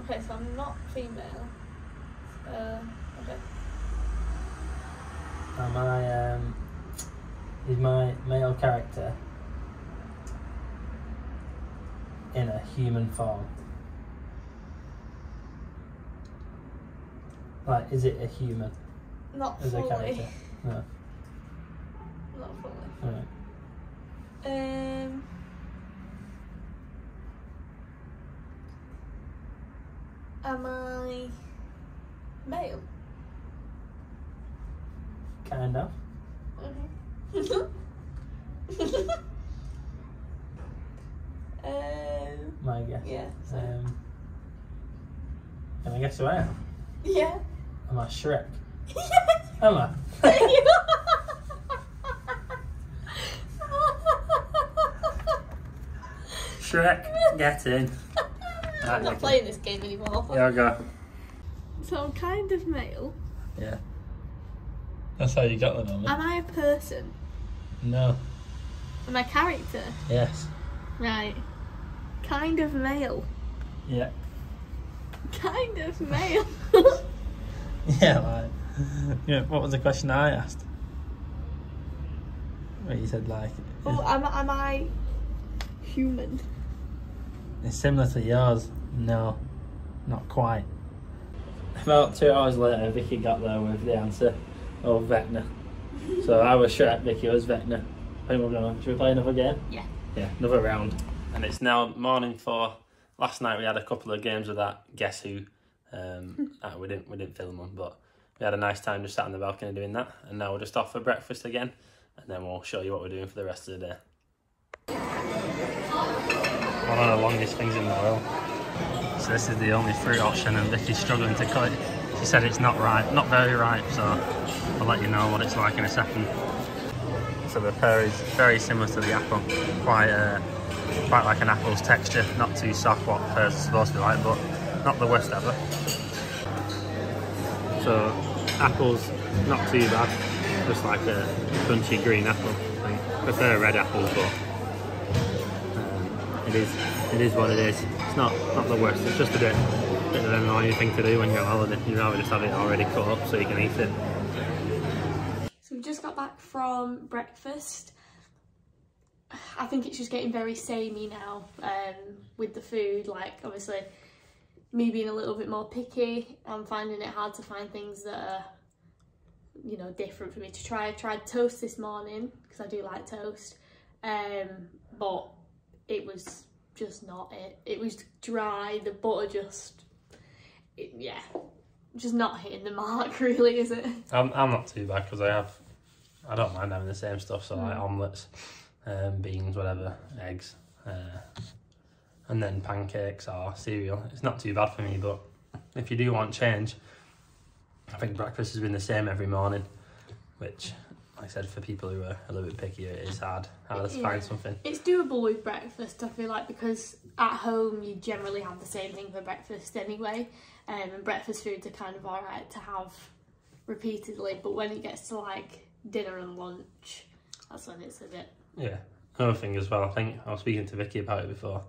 [SPEAKER 1] Okay, so I'm not female. Uh, okay.
[SPEAKER 2] Am I um is my male character in a human form? Like is it a human
[SPEAKER 1] Not
[SPEAKER 2] as a
[SPEAKER 1] fully.
[SPEAKER 2] character? No.
[SPEAKER 1] Not fully.
[SPEAKER 2] Alright.
[SPEAKER 1] Um. Am I male?
[SPEAKER 2] Kind of.
[SPEAKER 1] um,
[SPEAKER 2] My guess.
[SPEAKER 1] yeah. So.
[SPEAKER 2] Um Can I guess who I am?
[SPEAKER 1] yeah.
[SPEAKER 2] Am I Shrek? Am I? Shrek, get in.
[SPEAKER 1] I'm not playing this game anymore.
[SPEAKER 2] Yeah, go.
[SPEAKER 1] So I'm kind of male.
[SPEAKER 2] Yeah. That's how you got the number.
[SPEAKER 1] Am I a person?
[SPEAKER 2] No.
[SPEAKER 1] Am I a character?
[SPEAKER 2] Yes.
[SPEAKER 1] Right. Kind of male.
[SPEAKER 2] Yeah.
[SPEAKER 1] Kind of male.
[SPEAKER 2] Yeah, like. Yeah, what was the question I asked? Where you said like.
[SPEAKER 1] oh, am, am I human?
[SPEAKER 2] It's similar to yours. No, not quite. About two hours later, Vicky got there with the answer of Vecna. So I was Shrek, Vicky was Vecna. I think we're gonna. Should we play another game?
[SPEAKER 1] Yeah.
[SPEAKER 2] Yeah, another round. And it's now morning for. Last night we had a couple of games of that Guess Who. Um, uh, we didn't we didn't film them, but we had a nice time just sat on the balcony doing that. And now we're just off for breakfast again, and then we'll show you what we're doing for the rest of the day. One of the longest things in the world. So this is the only fruit option, and Vicky's struggling to cut it. She said it's not ripe, not very ripe. So I'll let you know what it's like in a second. So the pear is very similar to the apple, quite uh, quite like an apple's texture, not too soft what pears are supposed to be like, but not the worst ever. So apples not too bad, just like a crunchy green apple. I prefer red apples, but it is what it is. It's not not the worst. It's just a bit bit of an annoying thing to do when you're on holiday. You'd rather just have it already cut up so you can eat it.
[SPEAKER 1] So we just got back from breakfast. I think it's just getting very samey now um, with the food. Like, obviously, me being a little bit more picky, I'm finding it hard to find things that are, you know, different for me to try. I tried toast this morning because I do like toast, um, but it was just not it. It was dry. The butter just, it, yeah, just not hitting the mark. Really, is it?
[SPEAKER 2] I'm, I'm not too bad because I have, I don't mind having the same stuff. So like omelettes, um, beans, whatever, eggs, uh, and then pancakes or cereal. It's not too bad for me. But if you do want change, I think breakfast has been the same every morning, which, like I said, for people who are a little bit pickier, it is hard. Hard to
[SPEAKER 1] Yeah.
[SPEAKER 2] find something.
[SPEAKER 1] It's doable with breakfast, I feel like, because at home you generally have the same thing for breakfast anyway, um, and breakfast foods are kind of alright to have repeatedly, but when it gets to like dinner and lunch, that's when it's a bit.
[SPEAKER 2] Yeah. Another thing as well, I think I was speaking to Vicky about it before.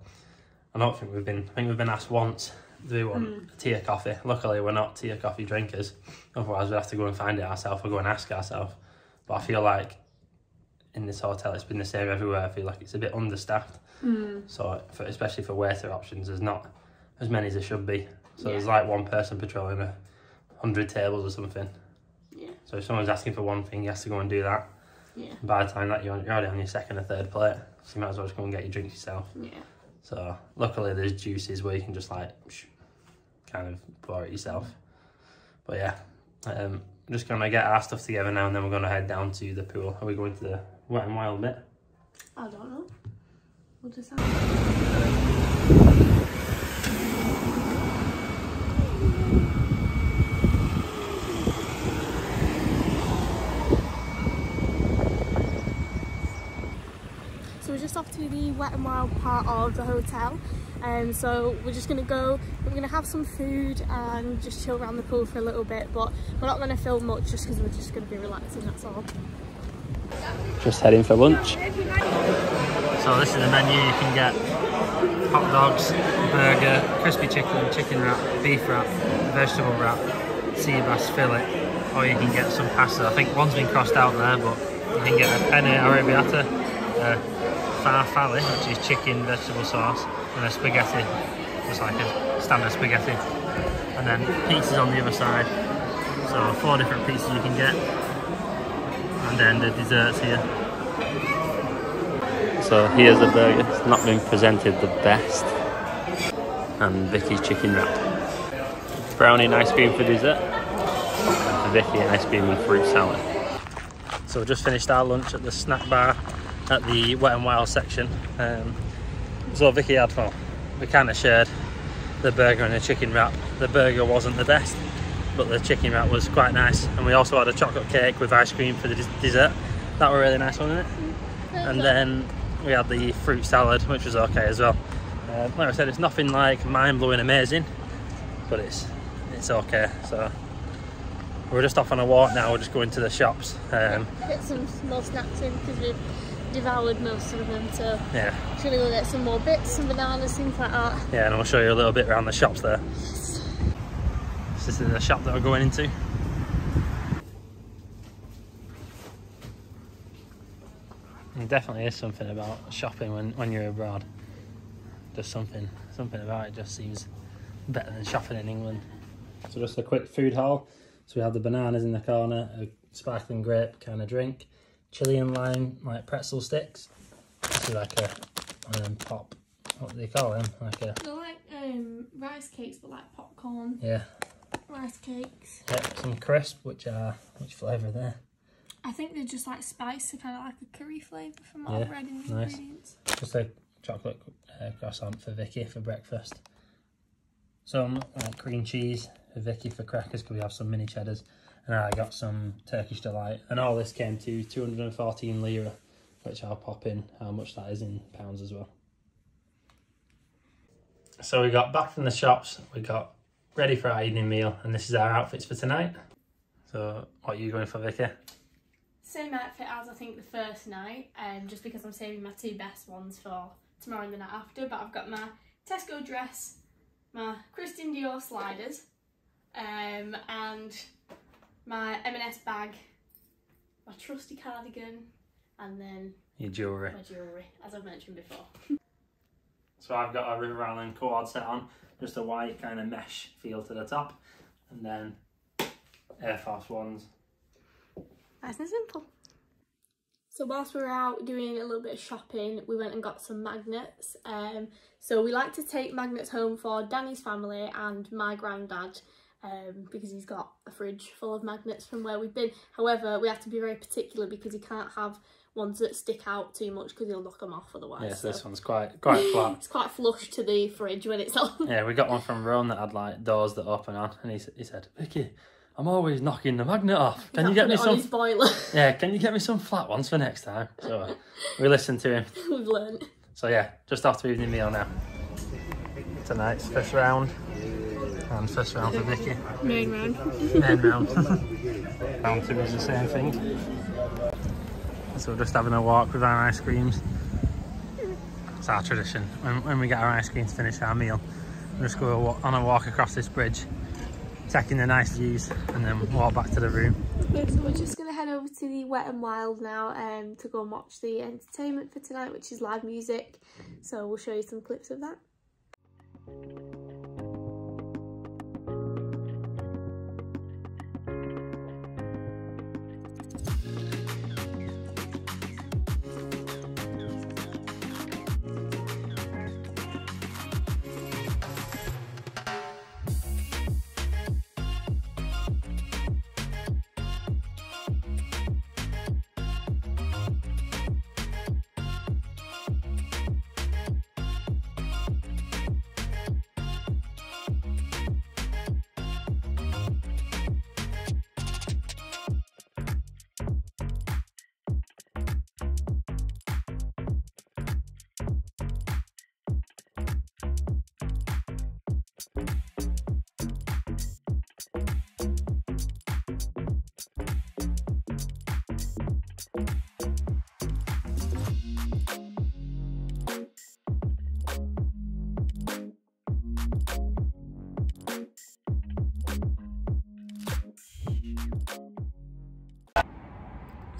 [SPEAKER 2] I don't think we've been I think we've been asked once, do we want tea or coffee? Luckily we're not tea or coffee drinkers. Otherwise we'd have to go and find it ourselves or go and ask ourselves. But I feel like in this hotel it's been the same everywhere. I feel like it's a bit understaffed. So for, especially for waiter options there's not as many as there should be. So there's like one person patrolling a hundred tables or something.
[SPEAKER 1] Yeah.
[SPEAKER 2] So if someone's asking for one thing, you have to go and do that.
[SPEAKER 1] Yeah.
[SPEAKER 2] By the time that you're, you're already on your second or third plate, so you might as well just go and get your drinks yourself.
[SPEAKER 1] Yeah.
[SPEAKER 2] So luckily there's juices where you can just like kind of pour it yourself. But yeah, um, we're just gonna get our stuff together now and then we're gonna head down to the pool. Are we going to the wet and wild bit?
[SPEAKER 1] I don't know. We'll decide. So we're just off to the wet and wild part of the hotel. Um, so we're just gonna go, we're gonna have some food and just chill around the pool for a little bit, but we're not gonna film much just because we're just gonna be relaxing, that's all.
[SPEAKER 2] Just heading for lunch. So this is the menu. You can get hot dogs, burger, crispy chicken, chicken wrap, beef wrap, vegetable wrap, sea bass fillet, or you can get some pasta. I think one's been crossed out there, but you can get a penne arrabbiata, a farfalle, which is chicken vegetable sauce, and a spaghetti, just like a standard spaghetti. And then pizzas on the other side. So four different pizzas you can get and then the desserts here. So here's the burger. It's not been presented the best. And Vicky's chicken wrap. Brownie and ice cream for dessert. And for Vicky, ice cream and fruit salad. So we just finished our lunch at the snack bar at the Wet and Wild section. Um, so Vicky had, well, we kind of shared the burger and the chicken wrap. The burger wasn't the best, but the chicken wrap was quite nice. And we also had a chocolate cake with ice cream for the dessert. That were really nice, wasn't it? And then we had the fruit salad, which was okay as well. Uh, like I said, it's nothing like mind-blowing amazing, but it's it's okay. So we're just off on a walk now. We're just going to the shops. Um,
[SPEAKER 1] Get some more snacks in because we've devoured most of them, so
[SPEAKER 2] yeah,
[SPEAKER 1] just gonna go get some more bits, some bananas, things like that.
[SPEAKER 2] yeah, and I'll show you a little bit around the shops there. Yes. This is the shop that we're going into. There definitely is something about shopping when, when you're abroad. Just something, something about it just seems better than shopping in England. So just a quick food haul. So we have the bananas in the corner, a sparkling grape kind of drink, chili and lime like pretzel sticks. This is like a of pop. What do they call them? Like a
[SPEAKER 1] They're like um, rice cakes, but like popcorn
[SPEAKER 2] yeah,
[SPEAKER 1] rice cakes.
[SPEAKER 2] Yep, some crisp, which are which flavour there?
[SPEAKER 1] I think they're just like spicy, kind of like a curry flavour from what I've
[SPEAKER 2] Yeah,
[SPEAKER 1] read in the
[SPEAKER 2] nice.
[SPEAKER 1] ingredients.
[SPEAKER 2] Just a chocolate uh, croissant for Vicky for breakfast. Some like cream cheese for Vicky for crackers because we have some mini cheddars, and I got some Turkish delight, and all this came to 214 lira, which I'll pop in how much that is in pounds as well. So we got back from the shops, we got ready for our evening meal, and this is our outfits for tonight. So what are you going for, Vicky?
[SPEAKER 1] Same outfit as I think the first night, um, just because I'm saving my two best ones for tomorrow and the night after. But I've got my Tesco dress, my Christian Dior sliders, um, and my M&S bag, my trusty cardigan, and then
[SPEAKER 2] Your jewellery.
[SPEAKER 1] my jewellery, as I've mentioned before.
[SPEAKER 2] So I've got a River Island cord set on, just a white kind of mesh feel to the top, and then Air Force Ones.
[SPEAKER 1] Nice and simple. So whilst we were out doing a little bit of shopping, we went and got some magnets. Um, so we like to take magnets home for Danny's family and my granddad um, because he's got a fridge full of magnets from where we've been. However, we have to be very particular because he can't have ones that stick out too much because he'll knock them off otherwise.
[SPEAKER 2] Yes,
[SPEAKER 1] so
[SPEAKER 2] this one's quite quite flat.
[SPEAKER 1] It's quite flush to the fridge when it's on.
[SPEAKER 2] yeah, we got one from Ron that had like doors that open on, and he he said, "Vicky, I'm always knocking the magnet off. Can you get me some?
[SPEAKER 1] boiler.
[SPEAKER 2] Yeah, can you get me some flat ones for next time?" So uh, we listened to him.
[SPEAKER 1] We've learned.
[SPEAKER 2] So yeah, just after evening meal now. Tonight's first round, and first round for Vicky.
[SPEAKER 1] Main round.
[SPEAKER 2] Then round. round two is the same thing. So we're just having a walk with our ice creams. It's our tradition. When, when we get our ice cream to finish our meal, we just go on a walk across this bridge, taking the nice views, and then walk back to the room.
[SPEAKER 1] So we're just going to head over to the Wet and Wild now um, to go and watch the entertainment for tonight, which is live music. So we'll show you some clips of that.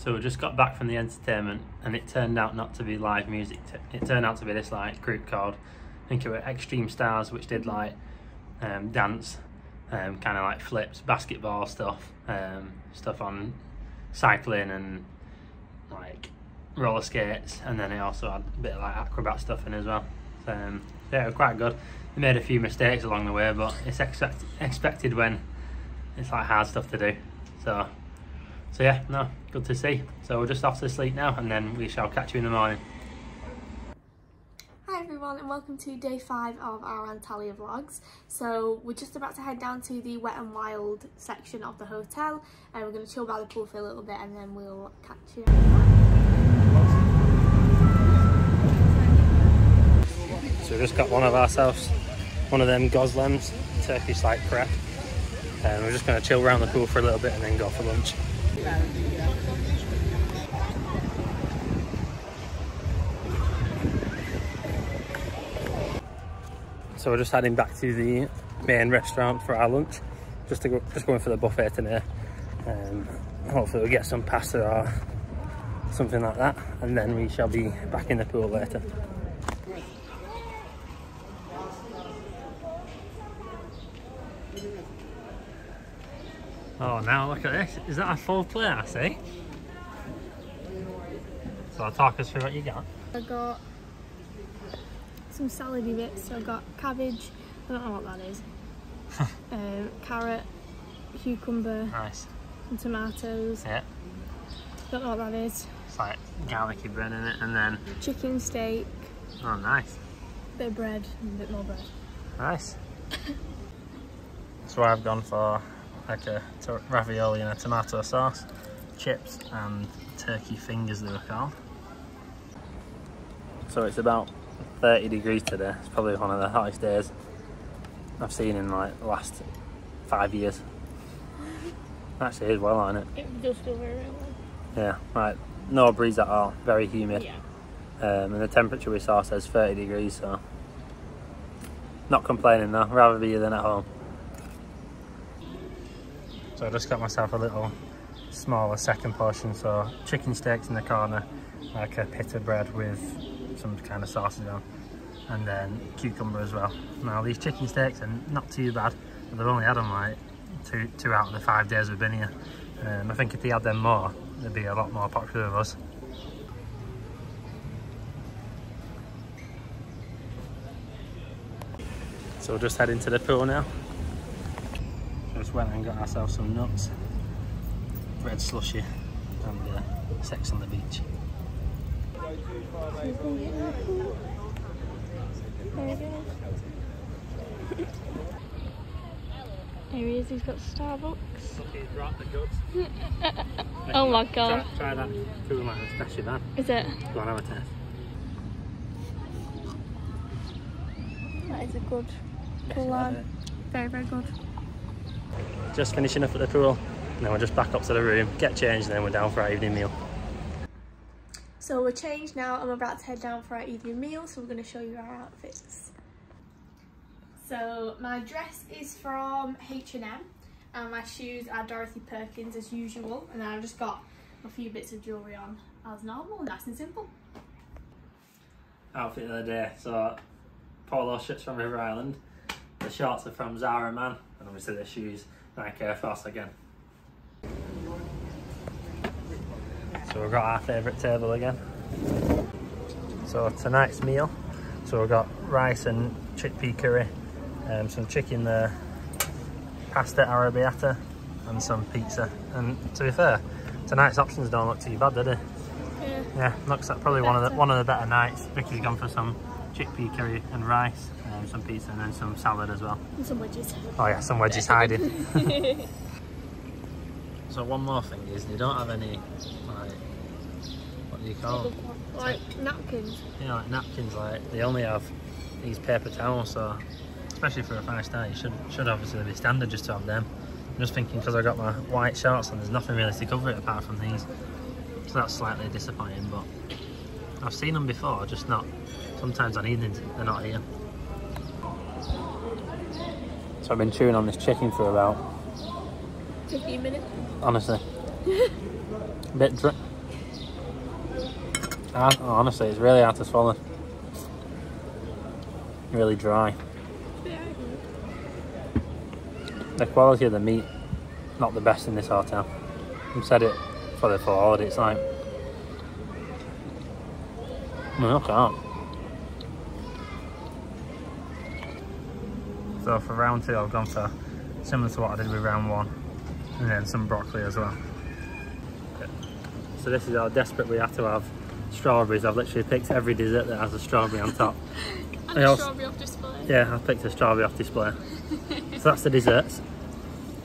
[SPEAKER 2] So we just got back from the entertainment and it turned out not to be live music. It turned out to be this like group called, I think it were Extreme Stars, which did like um, dance, um, kind of like flips, basketball stuff, um, stuff on cycling and like roller skates, and then it also had a bit of like acrobat stuff in as well. So, um, yeah, it was quite good. They made a few mistakes along the way, but it's expect- expected when it's like hard stuff to do. So so yeah, no, good to see. So we're just off to sleep now and then we shall catch you in the morning.
[SPEAKER 1] Welcome to day five of our Antalya vlogs. So we're just about to head down to the Wet and Wild section of the hotel and we're going to chill by the pool for a little bit and then we'll catch you.
[SPEAKER 2] So we just got one of ourselves, one of them gözlemes, Turkish like crepe. And um, we're just going to chill around the pool for a little bit and then go for lunch. So we're just heading back to the main restaurant for our lunch. Just to go, just going for the buffet today. Um, hopefully we'll get some pasta or something like that, and then we shall be back in the pool later. Oh, now look at this. Is that a full plate, I see? So I'll talk us through what you got.
[SPEAKER 1] I got some salady bits, so I've got cabbage, I don't know what that is, um, carrot, cucumber
[SPEAKER 2] Nice.
[SPEAKER 1] and tomatoes,
[SPEAKER 2] Yeah.
[SPEAKER 1] I don't know what that is,
[SPEAKER 2] It's like garlicky bread in it, and then,
[SPEAKER 1] chicken steak,
[SPEAKER 2] oh, nice.
[SPEAKER 1] bit of bread and a bit more bread.
[SPEAKER 2] Nice. That's so I've gone for like a ravioli and a tomato sauce, chips and turkey fingers they were called. So it's about 30 degrees today. It's probably one of the hottest days I've seen in like the last five years. Actually is well, isn't it?
[SPEAKER 1] It does feel very, very well.
[SPEAKER 2] Yeah, right. No breeze at all. Very humid.
[SPEAKER 1] Yeah.
[SPEAKER 2] Um, and the temperature we saw says 30 degrees, so not complaining though. Rather be here than at home. So I just got myself a little smaller second portion. So chicken steaks in the corner, like a pita bread with some kind of sausage on, and then cucumber as well. Now these chicken steaks are not too bad, but they've only had them like two two out of the five days we've been here. Um, I think if they had them more, they'd be a lot more popular with us. So we're just heading to the pool now. Just went and got ourselves some nuts, bread slushy, and uh, sex on the beach.
[SPEAKER 1] There it is. There he is, he's got Starbucks. Oh my god.
[SPEAKER 2] Try, try that pool man, especially that.
[SPEAKER 1] Is it?
[SPEAKER 2] Go on, have a test.
[SPEAKER 1] That is a good pull line. Very, very good.
[SPEAKER 2] Just finishing up at the pool, then we're just back up to the room, get changed, and then we're down for our evening meal.
[SPEAKER 1] So we're changed now we're about to head down for our evening meal, so we're going to show you our outfits. So my dress is from H&M and my shoes are Dorothy Perkins as usual and then I've just got a few bits of jewellery on as normal, nice and simple.
[SPEAKER 2] Outfit of the day. So polo shirts from River Island. The shorts are from Zara Man, and obviously the shoes Nike Air Force again. So we've got our favourite table again. So tonight's meal. So we've got rice and chickpea curry, um, some chicken there, pasta arrabbiata, and some pizza. And to be fair, tonight's options don't look too bad, do they?
[SPEAKER 1] Yeah.
[SPEAKER 2] Yeah, looks like probably one of the
[SPEAKER 1] Better.
[SPEAKER 2] one of the better nights. Vicky's gone for some chickpea curry and rice, um, some pizza, and then some salad as well.
[SPEAKER 1] And some wedges.
[SPEAKER 2] Oh yeah, some wedges hiding. so one more thing is they don't have any like you call them?
[SPEAKER 1] Like napkins.
[SPEAKER 2] You know, like napkins. Like they only have these paper towels. So especially for a five star, you should should obviously be standard just to have them. I'm just thinking because I got my white shorts and there's nothing really to cover it apart from these, so that's slightly disappointing. But I've seen them before, just not. Sometimes on evenings they're not here. So I've been chewing on this chicken for about
[SPEAKER 1] 15 minutes.
[SPEAKER 2] honestly. a bit dry. Ah, honestly, it's really hard to swallow. Really dry. The quality of the meat, not the best in this hotel. I've said it for the full order, it's like. I look at that. So for round two, I've gone for similar to what I did with round one, and then some broccoli as well. So this is how desperate we have to have strawberries. I've literally picked every dessert that has a strawberry on top.
[SPEAKER 1] And
[SPEAKER 2] I
[SPEAKER 1] a
[SPEAKER 2] also-
[SPEAKER 1] strawberry off display.
[SPEAKER 2] Yeah, I picked a strawberry off display. so that's the desserts.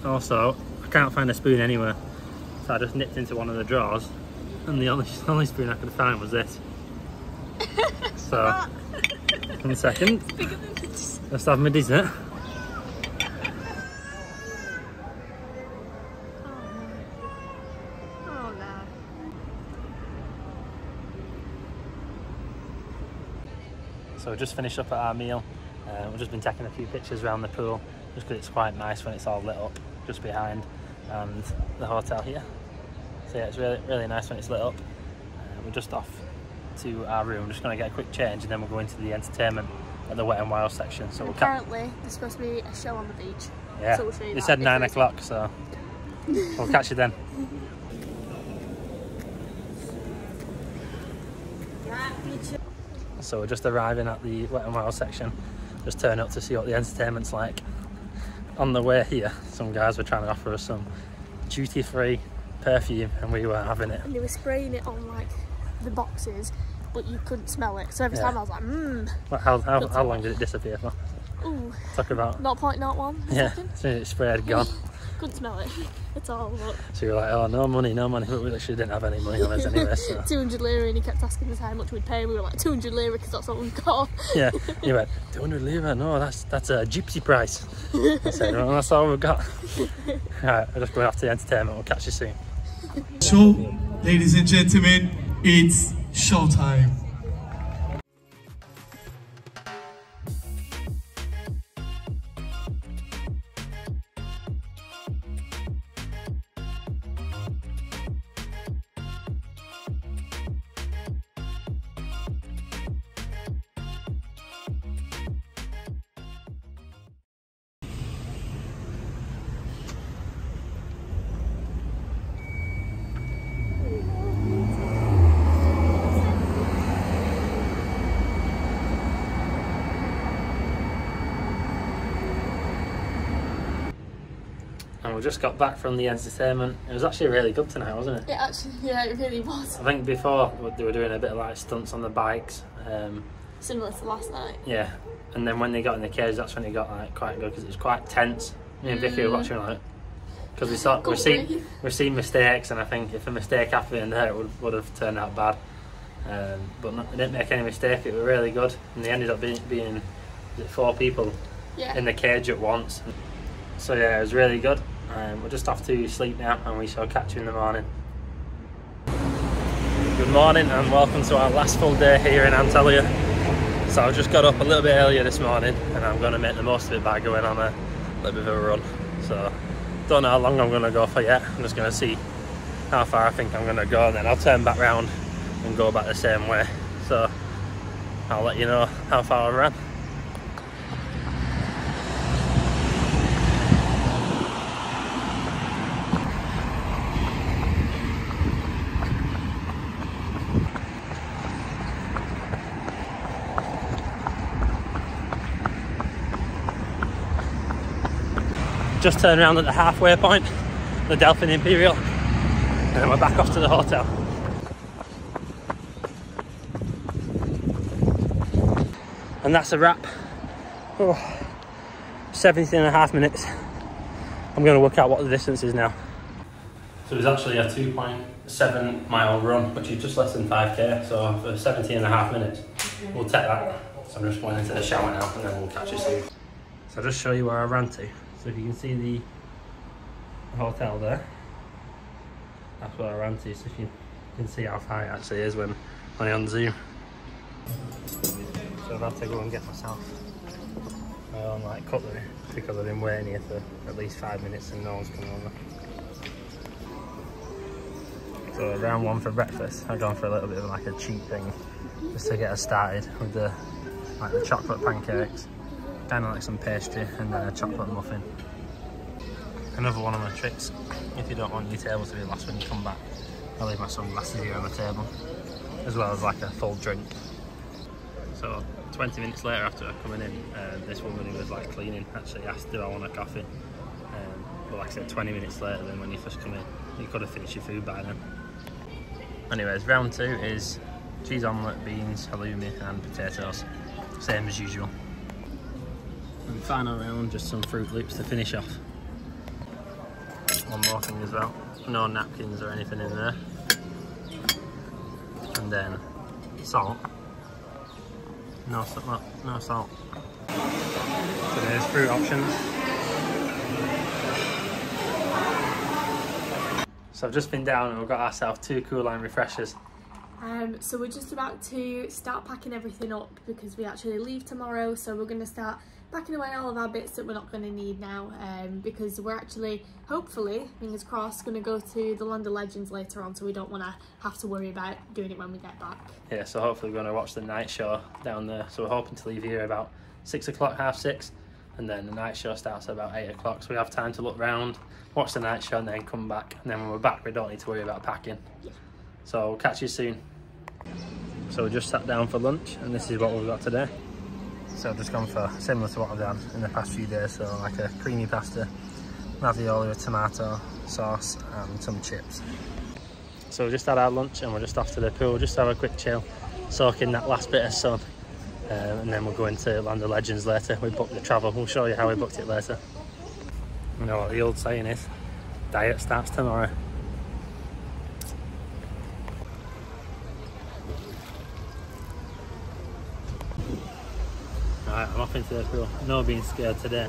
[SPEAKER 2] Also, I can't find a spoon anywhere. So I just nipped into one of the drawers and the only, only spoon I could find was this. So, one second.
[SPEAKER 1] Bigger than this.
[SPEAKER 2] Let's have my dessert.
[SPEAKER 1] Oh no.
[SPEAKER 2] So we just finished up at our meal. Uh, we've just been taking a few pictures around the pool just because it's quite nice when it's all lit up just behind and the hotel here. So yeah, it's really really nice when it's lit up. Uh, we're just off to our room, just going to get a quick change and then we'll go into the entertainment at the wet and wild section. So we'll
[SPEAKER 1] Apparently, there's supposed to be a show on the beach.
[SPEAKER 2] yeah,
[SPEAKER 1] so we'll
[SPEAKER 2] they said nine o'clock, so we'll catch you then. So we're just arriving at the wet and wild section. Just turn up to see what the entertainment's like. On the way here, some guys were trying to offer us some duty-free perfume, and we weren't having it.
[SPEAKER 1] And they were spraying it on like the boxes, but you couldn't smell it. So every
[SPEAKER 2] Yeah.
[SPEAKER 1] time I was like, mmm,
[SPEAKER 2] What- How, how, how long did it disappear for?
[SPEAKER 1] ooh,
[SPEAKER 2] Talk about
[SPEAKER 1] not point not one.
[SPEAKER 2] yeah,
[SPEAKER 1] Second.
[SPEAKER 2] as soon as it sprayed, gone.
[SPEAKER 1] Couldn't smell it at all. But
[SPEAKER 2] So you're like, oh, no money, no money. But we literally didn't have any money on us anyway. So
[SPEAKER 1] 200 lira, and he kept asking us how much we'd pay. We were like 200 lira because that's what we've got.
[SPEAKER 2] yeah, you went 200 lira. No, that's that's a gypsy price. I said, well, that's all we've got. Alright, we're just going off to the entertainment. We'll catch you soon.
[SPEAKER 5] So, ladies and gentlemen, it's showtime.
[SPEAKER 2] Just got back from the entertainment. It was actually really good tonight, wasn't it?
[SPEAKER 1] It actually, yeah, it really was
[SPEAKER 2] I think before they were doing a bit of like stunts on the bikes. Um,
[SPEAKER 1] similar to last night.
[SPEAKER 2] yeah, and then when they got in the cage, that's when it got like quite good because it was quite tense. Me and Vicky were watching like because we saw we
[SPEAKER 1] Couldn't
[SPEAKER 2] seen we've seen mistakes, and I think if a mistake happened in there, it would, would have turned out bad. Um, but no, they didn't make any mistake. It was really good, and they ended up being, being four people
[SPEAKER 1] Yeah.
[SPEAKER 2] in the cage at once. So yeah, it was really good. Um, we're just off to sleep now, and we shall catch you in the morning. Good morning, and welcome to our last full day here in Antalya. So I've just got up a little bit earlier this morning, and I'm going to make the most of it by going on a little bit of a run. So don't know how long I'm going to go for yet. I'm just going to see how far I think I'm going to go, and then I'll turn back round and go back the same way. So I'll let you know how far I ran. Just turn around at the halfway point, the Delphin Imperial, and then we're back off to the hotel. And that's a wrap. Oh, 17 and a half minutes. I'm going to work out what the distance is now. So it was actually a 2.7 mile run, which is just less than 5k. So for 17 and a half minutes, we'll take that. So I'm just going into the shower now and then we'll catch you soon. So I'll just show you where I ran to. So if you can see the hotel there, that's where I ran to. So if you can see how far it actually is when, when I on zoom. So I've had to go and get myself uh, my own like cutlery because I've been waiting here for at least five minutes and no one's come over. So round one for breakfast, I've gone for a little bit of like a cheap thing just to get us started with the like the chocolate pancakes, kind of like some pastry and then a chocolate muffin. Another one of my tricks, if you don't want your table to be last when you come back, I leave my sunglasses here on the table, as well as like a full drink. So 20 minutes later after coming in, uh, this woman who was like cleaning actually asked do I want a coffee. Um, but like I said, 20 minutes later than when you first come in, you could have finished your food by then. Anyways, round two is cheese omelette, beans, halloumi and potatoes. Same as usual. And final round, just some Froot Loops to finish off. One more thing as well, no napkins or anything in there. And then salt. No, salt, no, no salt. So there's fruit options. So I've just been down and we've got ourselves two Cool Lime refreshers.
[SPEAKER 1] Um, so we're just about to start packing everything up because we actually leave tomorrow. So we're going to start packing away all of our bits that we're not going to need now um, because we're actually, hopefully, fingers crossed, going to go to the Land of Legends later on. So we don't want to have to worry about doing it when we get back.
[SPEAKER 2] Yeah, so hopefully we're going to watch the night show down there. So we're hoping to leave here about six o'clock, half six. And then the night show starts at about eight o'clock. So we have time to look round, watch the night show and then come back. And then when we're back, we don't need to worry about packing.
[SPEAKER 1] Yeah.
[SPEAKER 2] So we'll catch you soon. So we just sat down for lunch and this is what we've got today. So I've just gone for similar to what I've done in the past few days. So like a creamy pasta, ravioli with tomato sauce and some chips. So we just had our lunch and we're just off to the pool, just have a quick chill, soak in that last bit of sun. Um, and then we'll go into Land of Legends later. We booked the travel, we'll show you how we booked it later. You know what the old saying is, diet starts tomorrow. Alright, I'm off into the pool. No being scared today.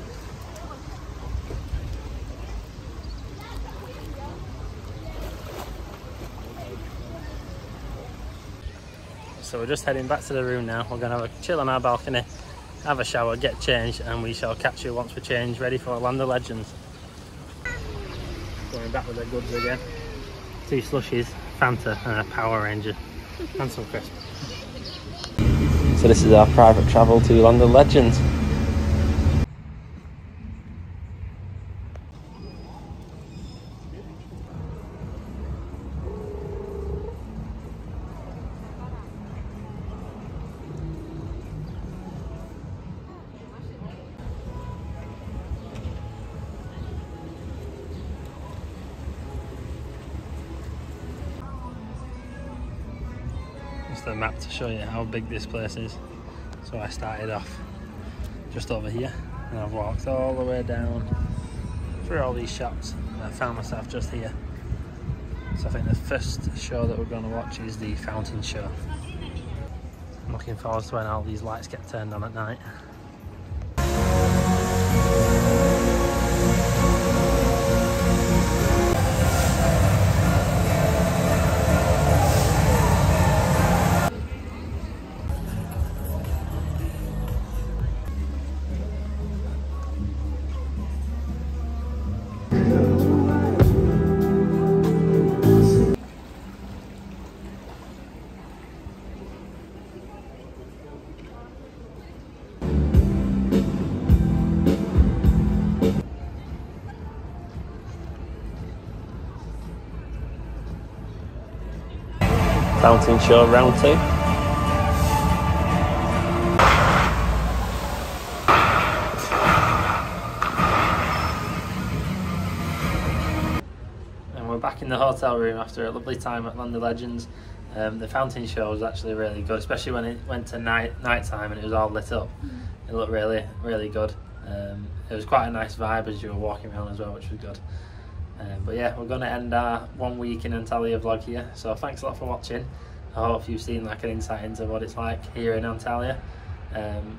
[SPEAKER 2] So we're just heading back to the room now. We're to have a chill on our balcony, have a shower, get changed, and we shall catch you once we're changed, ready for Land of Legends. Going back with the goods again. Two slushies, Fanta, and a Power Ranger, and some crisps. So this is our private travel to Land of Legends. Show you how big this place is. So I started off just over here and I've walked all the way down through all these shops and I found myself just here. So I think the first show that we're going to watch is the fountain show. I'm looking forward to when all these lights get turned on at night. Fountain show round two. And we're back in the hotel room after a lovely time at Land of Legends. Um, the fountain show was actually really good, especially when it went to night night time and it was all lit up. It looked really, really good. Um, it was quite a nice vibe as you were walking around as well, which was good. But yeah, we're going to end our one week in Antalya vlog here. So thanks a lot for watching. I hope you've seen like an insight into what it's like here in Antalya. Um,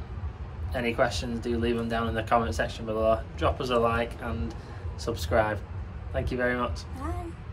[SPEAKER 2] any questions, do leave them down in the comment section below. Drop us a like and subscribe. Thank you very much.
[SPEAKER 1] Bye.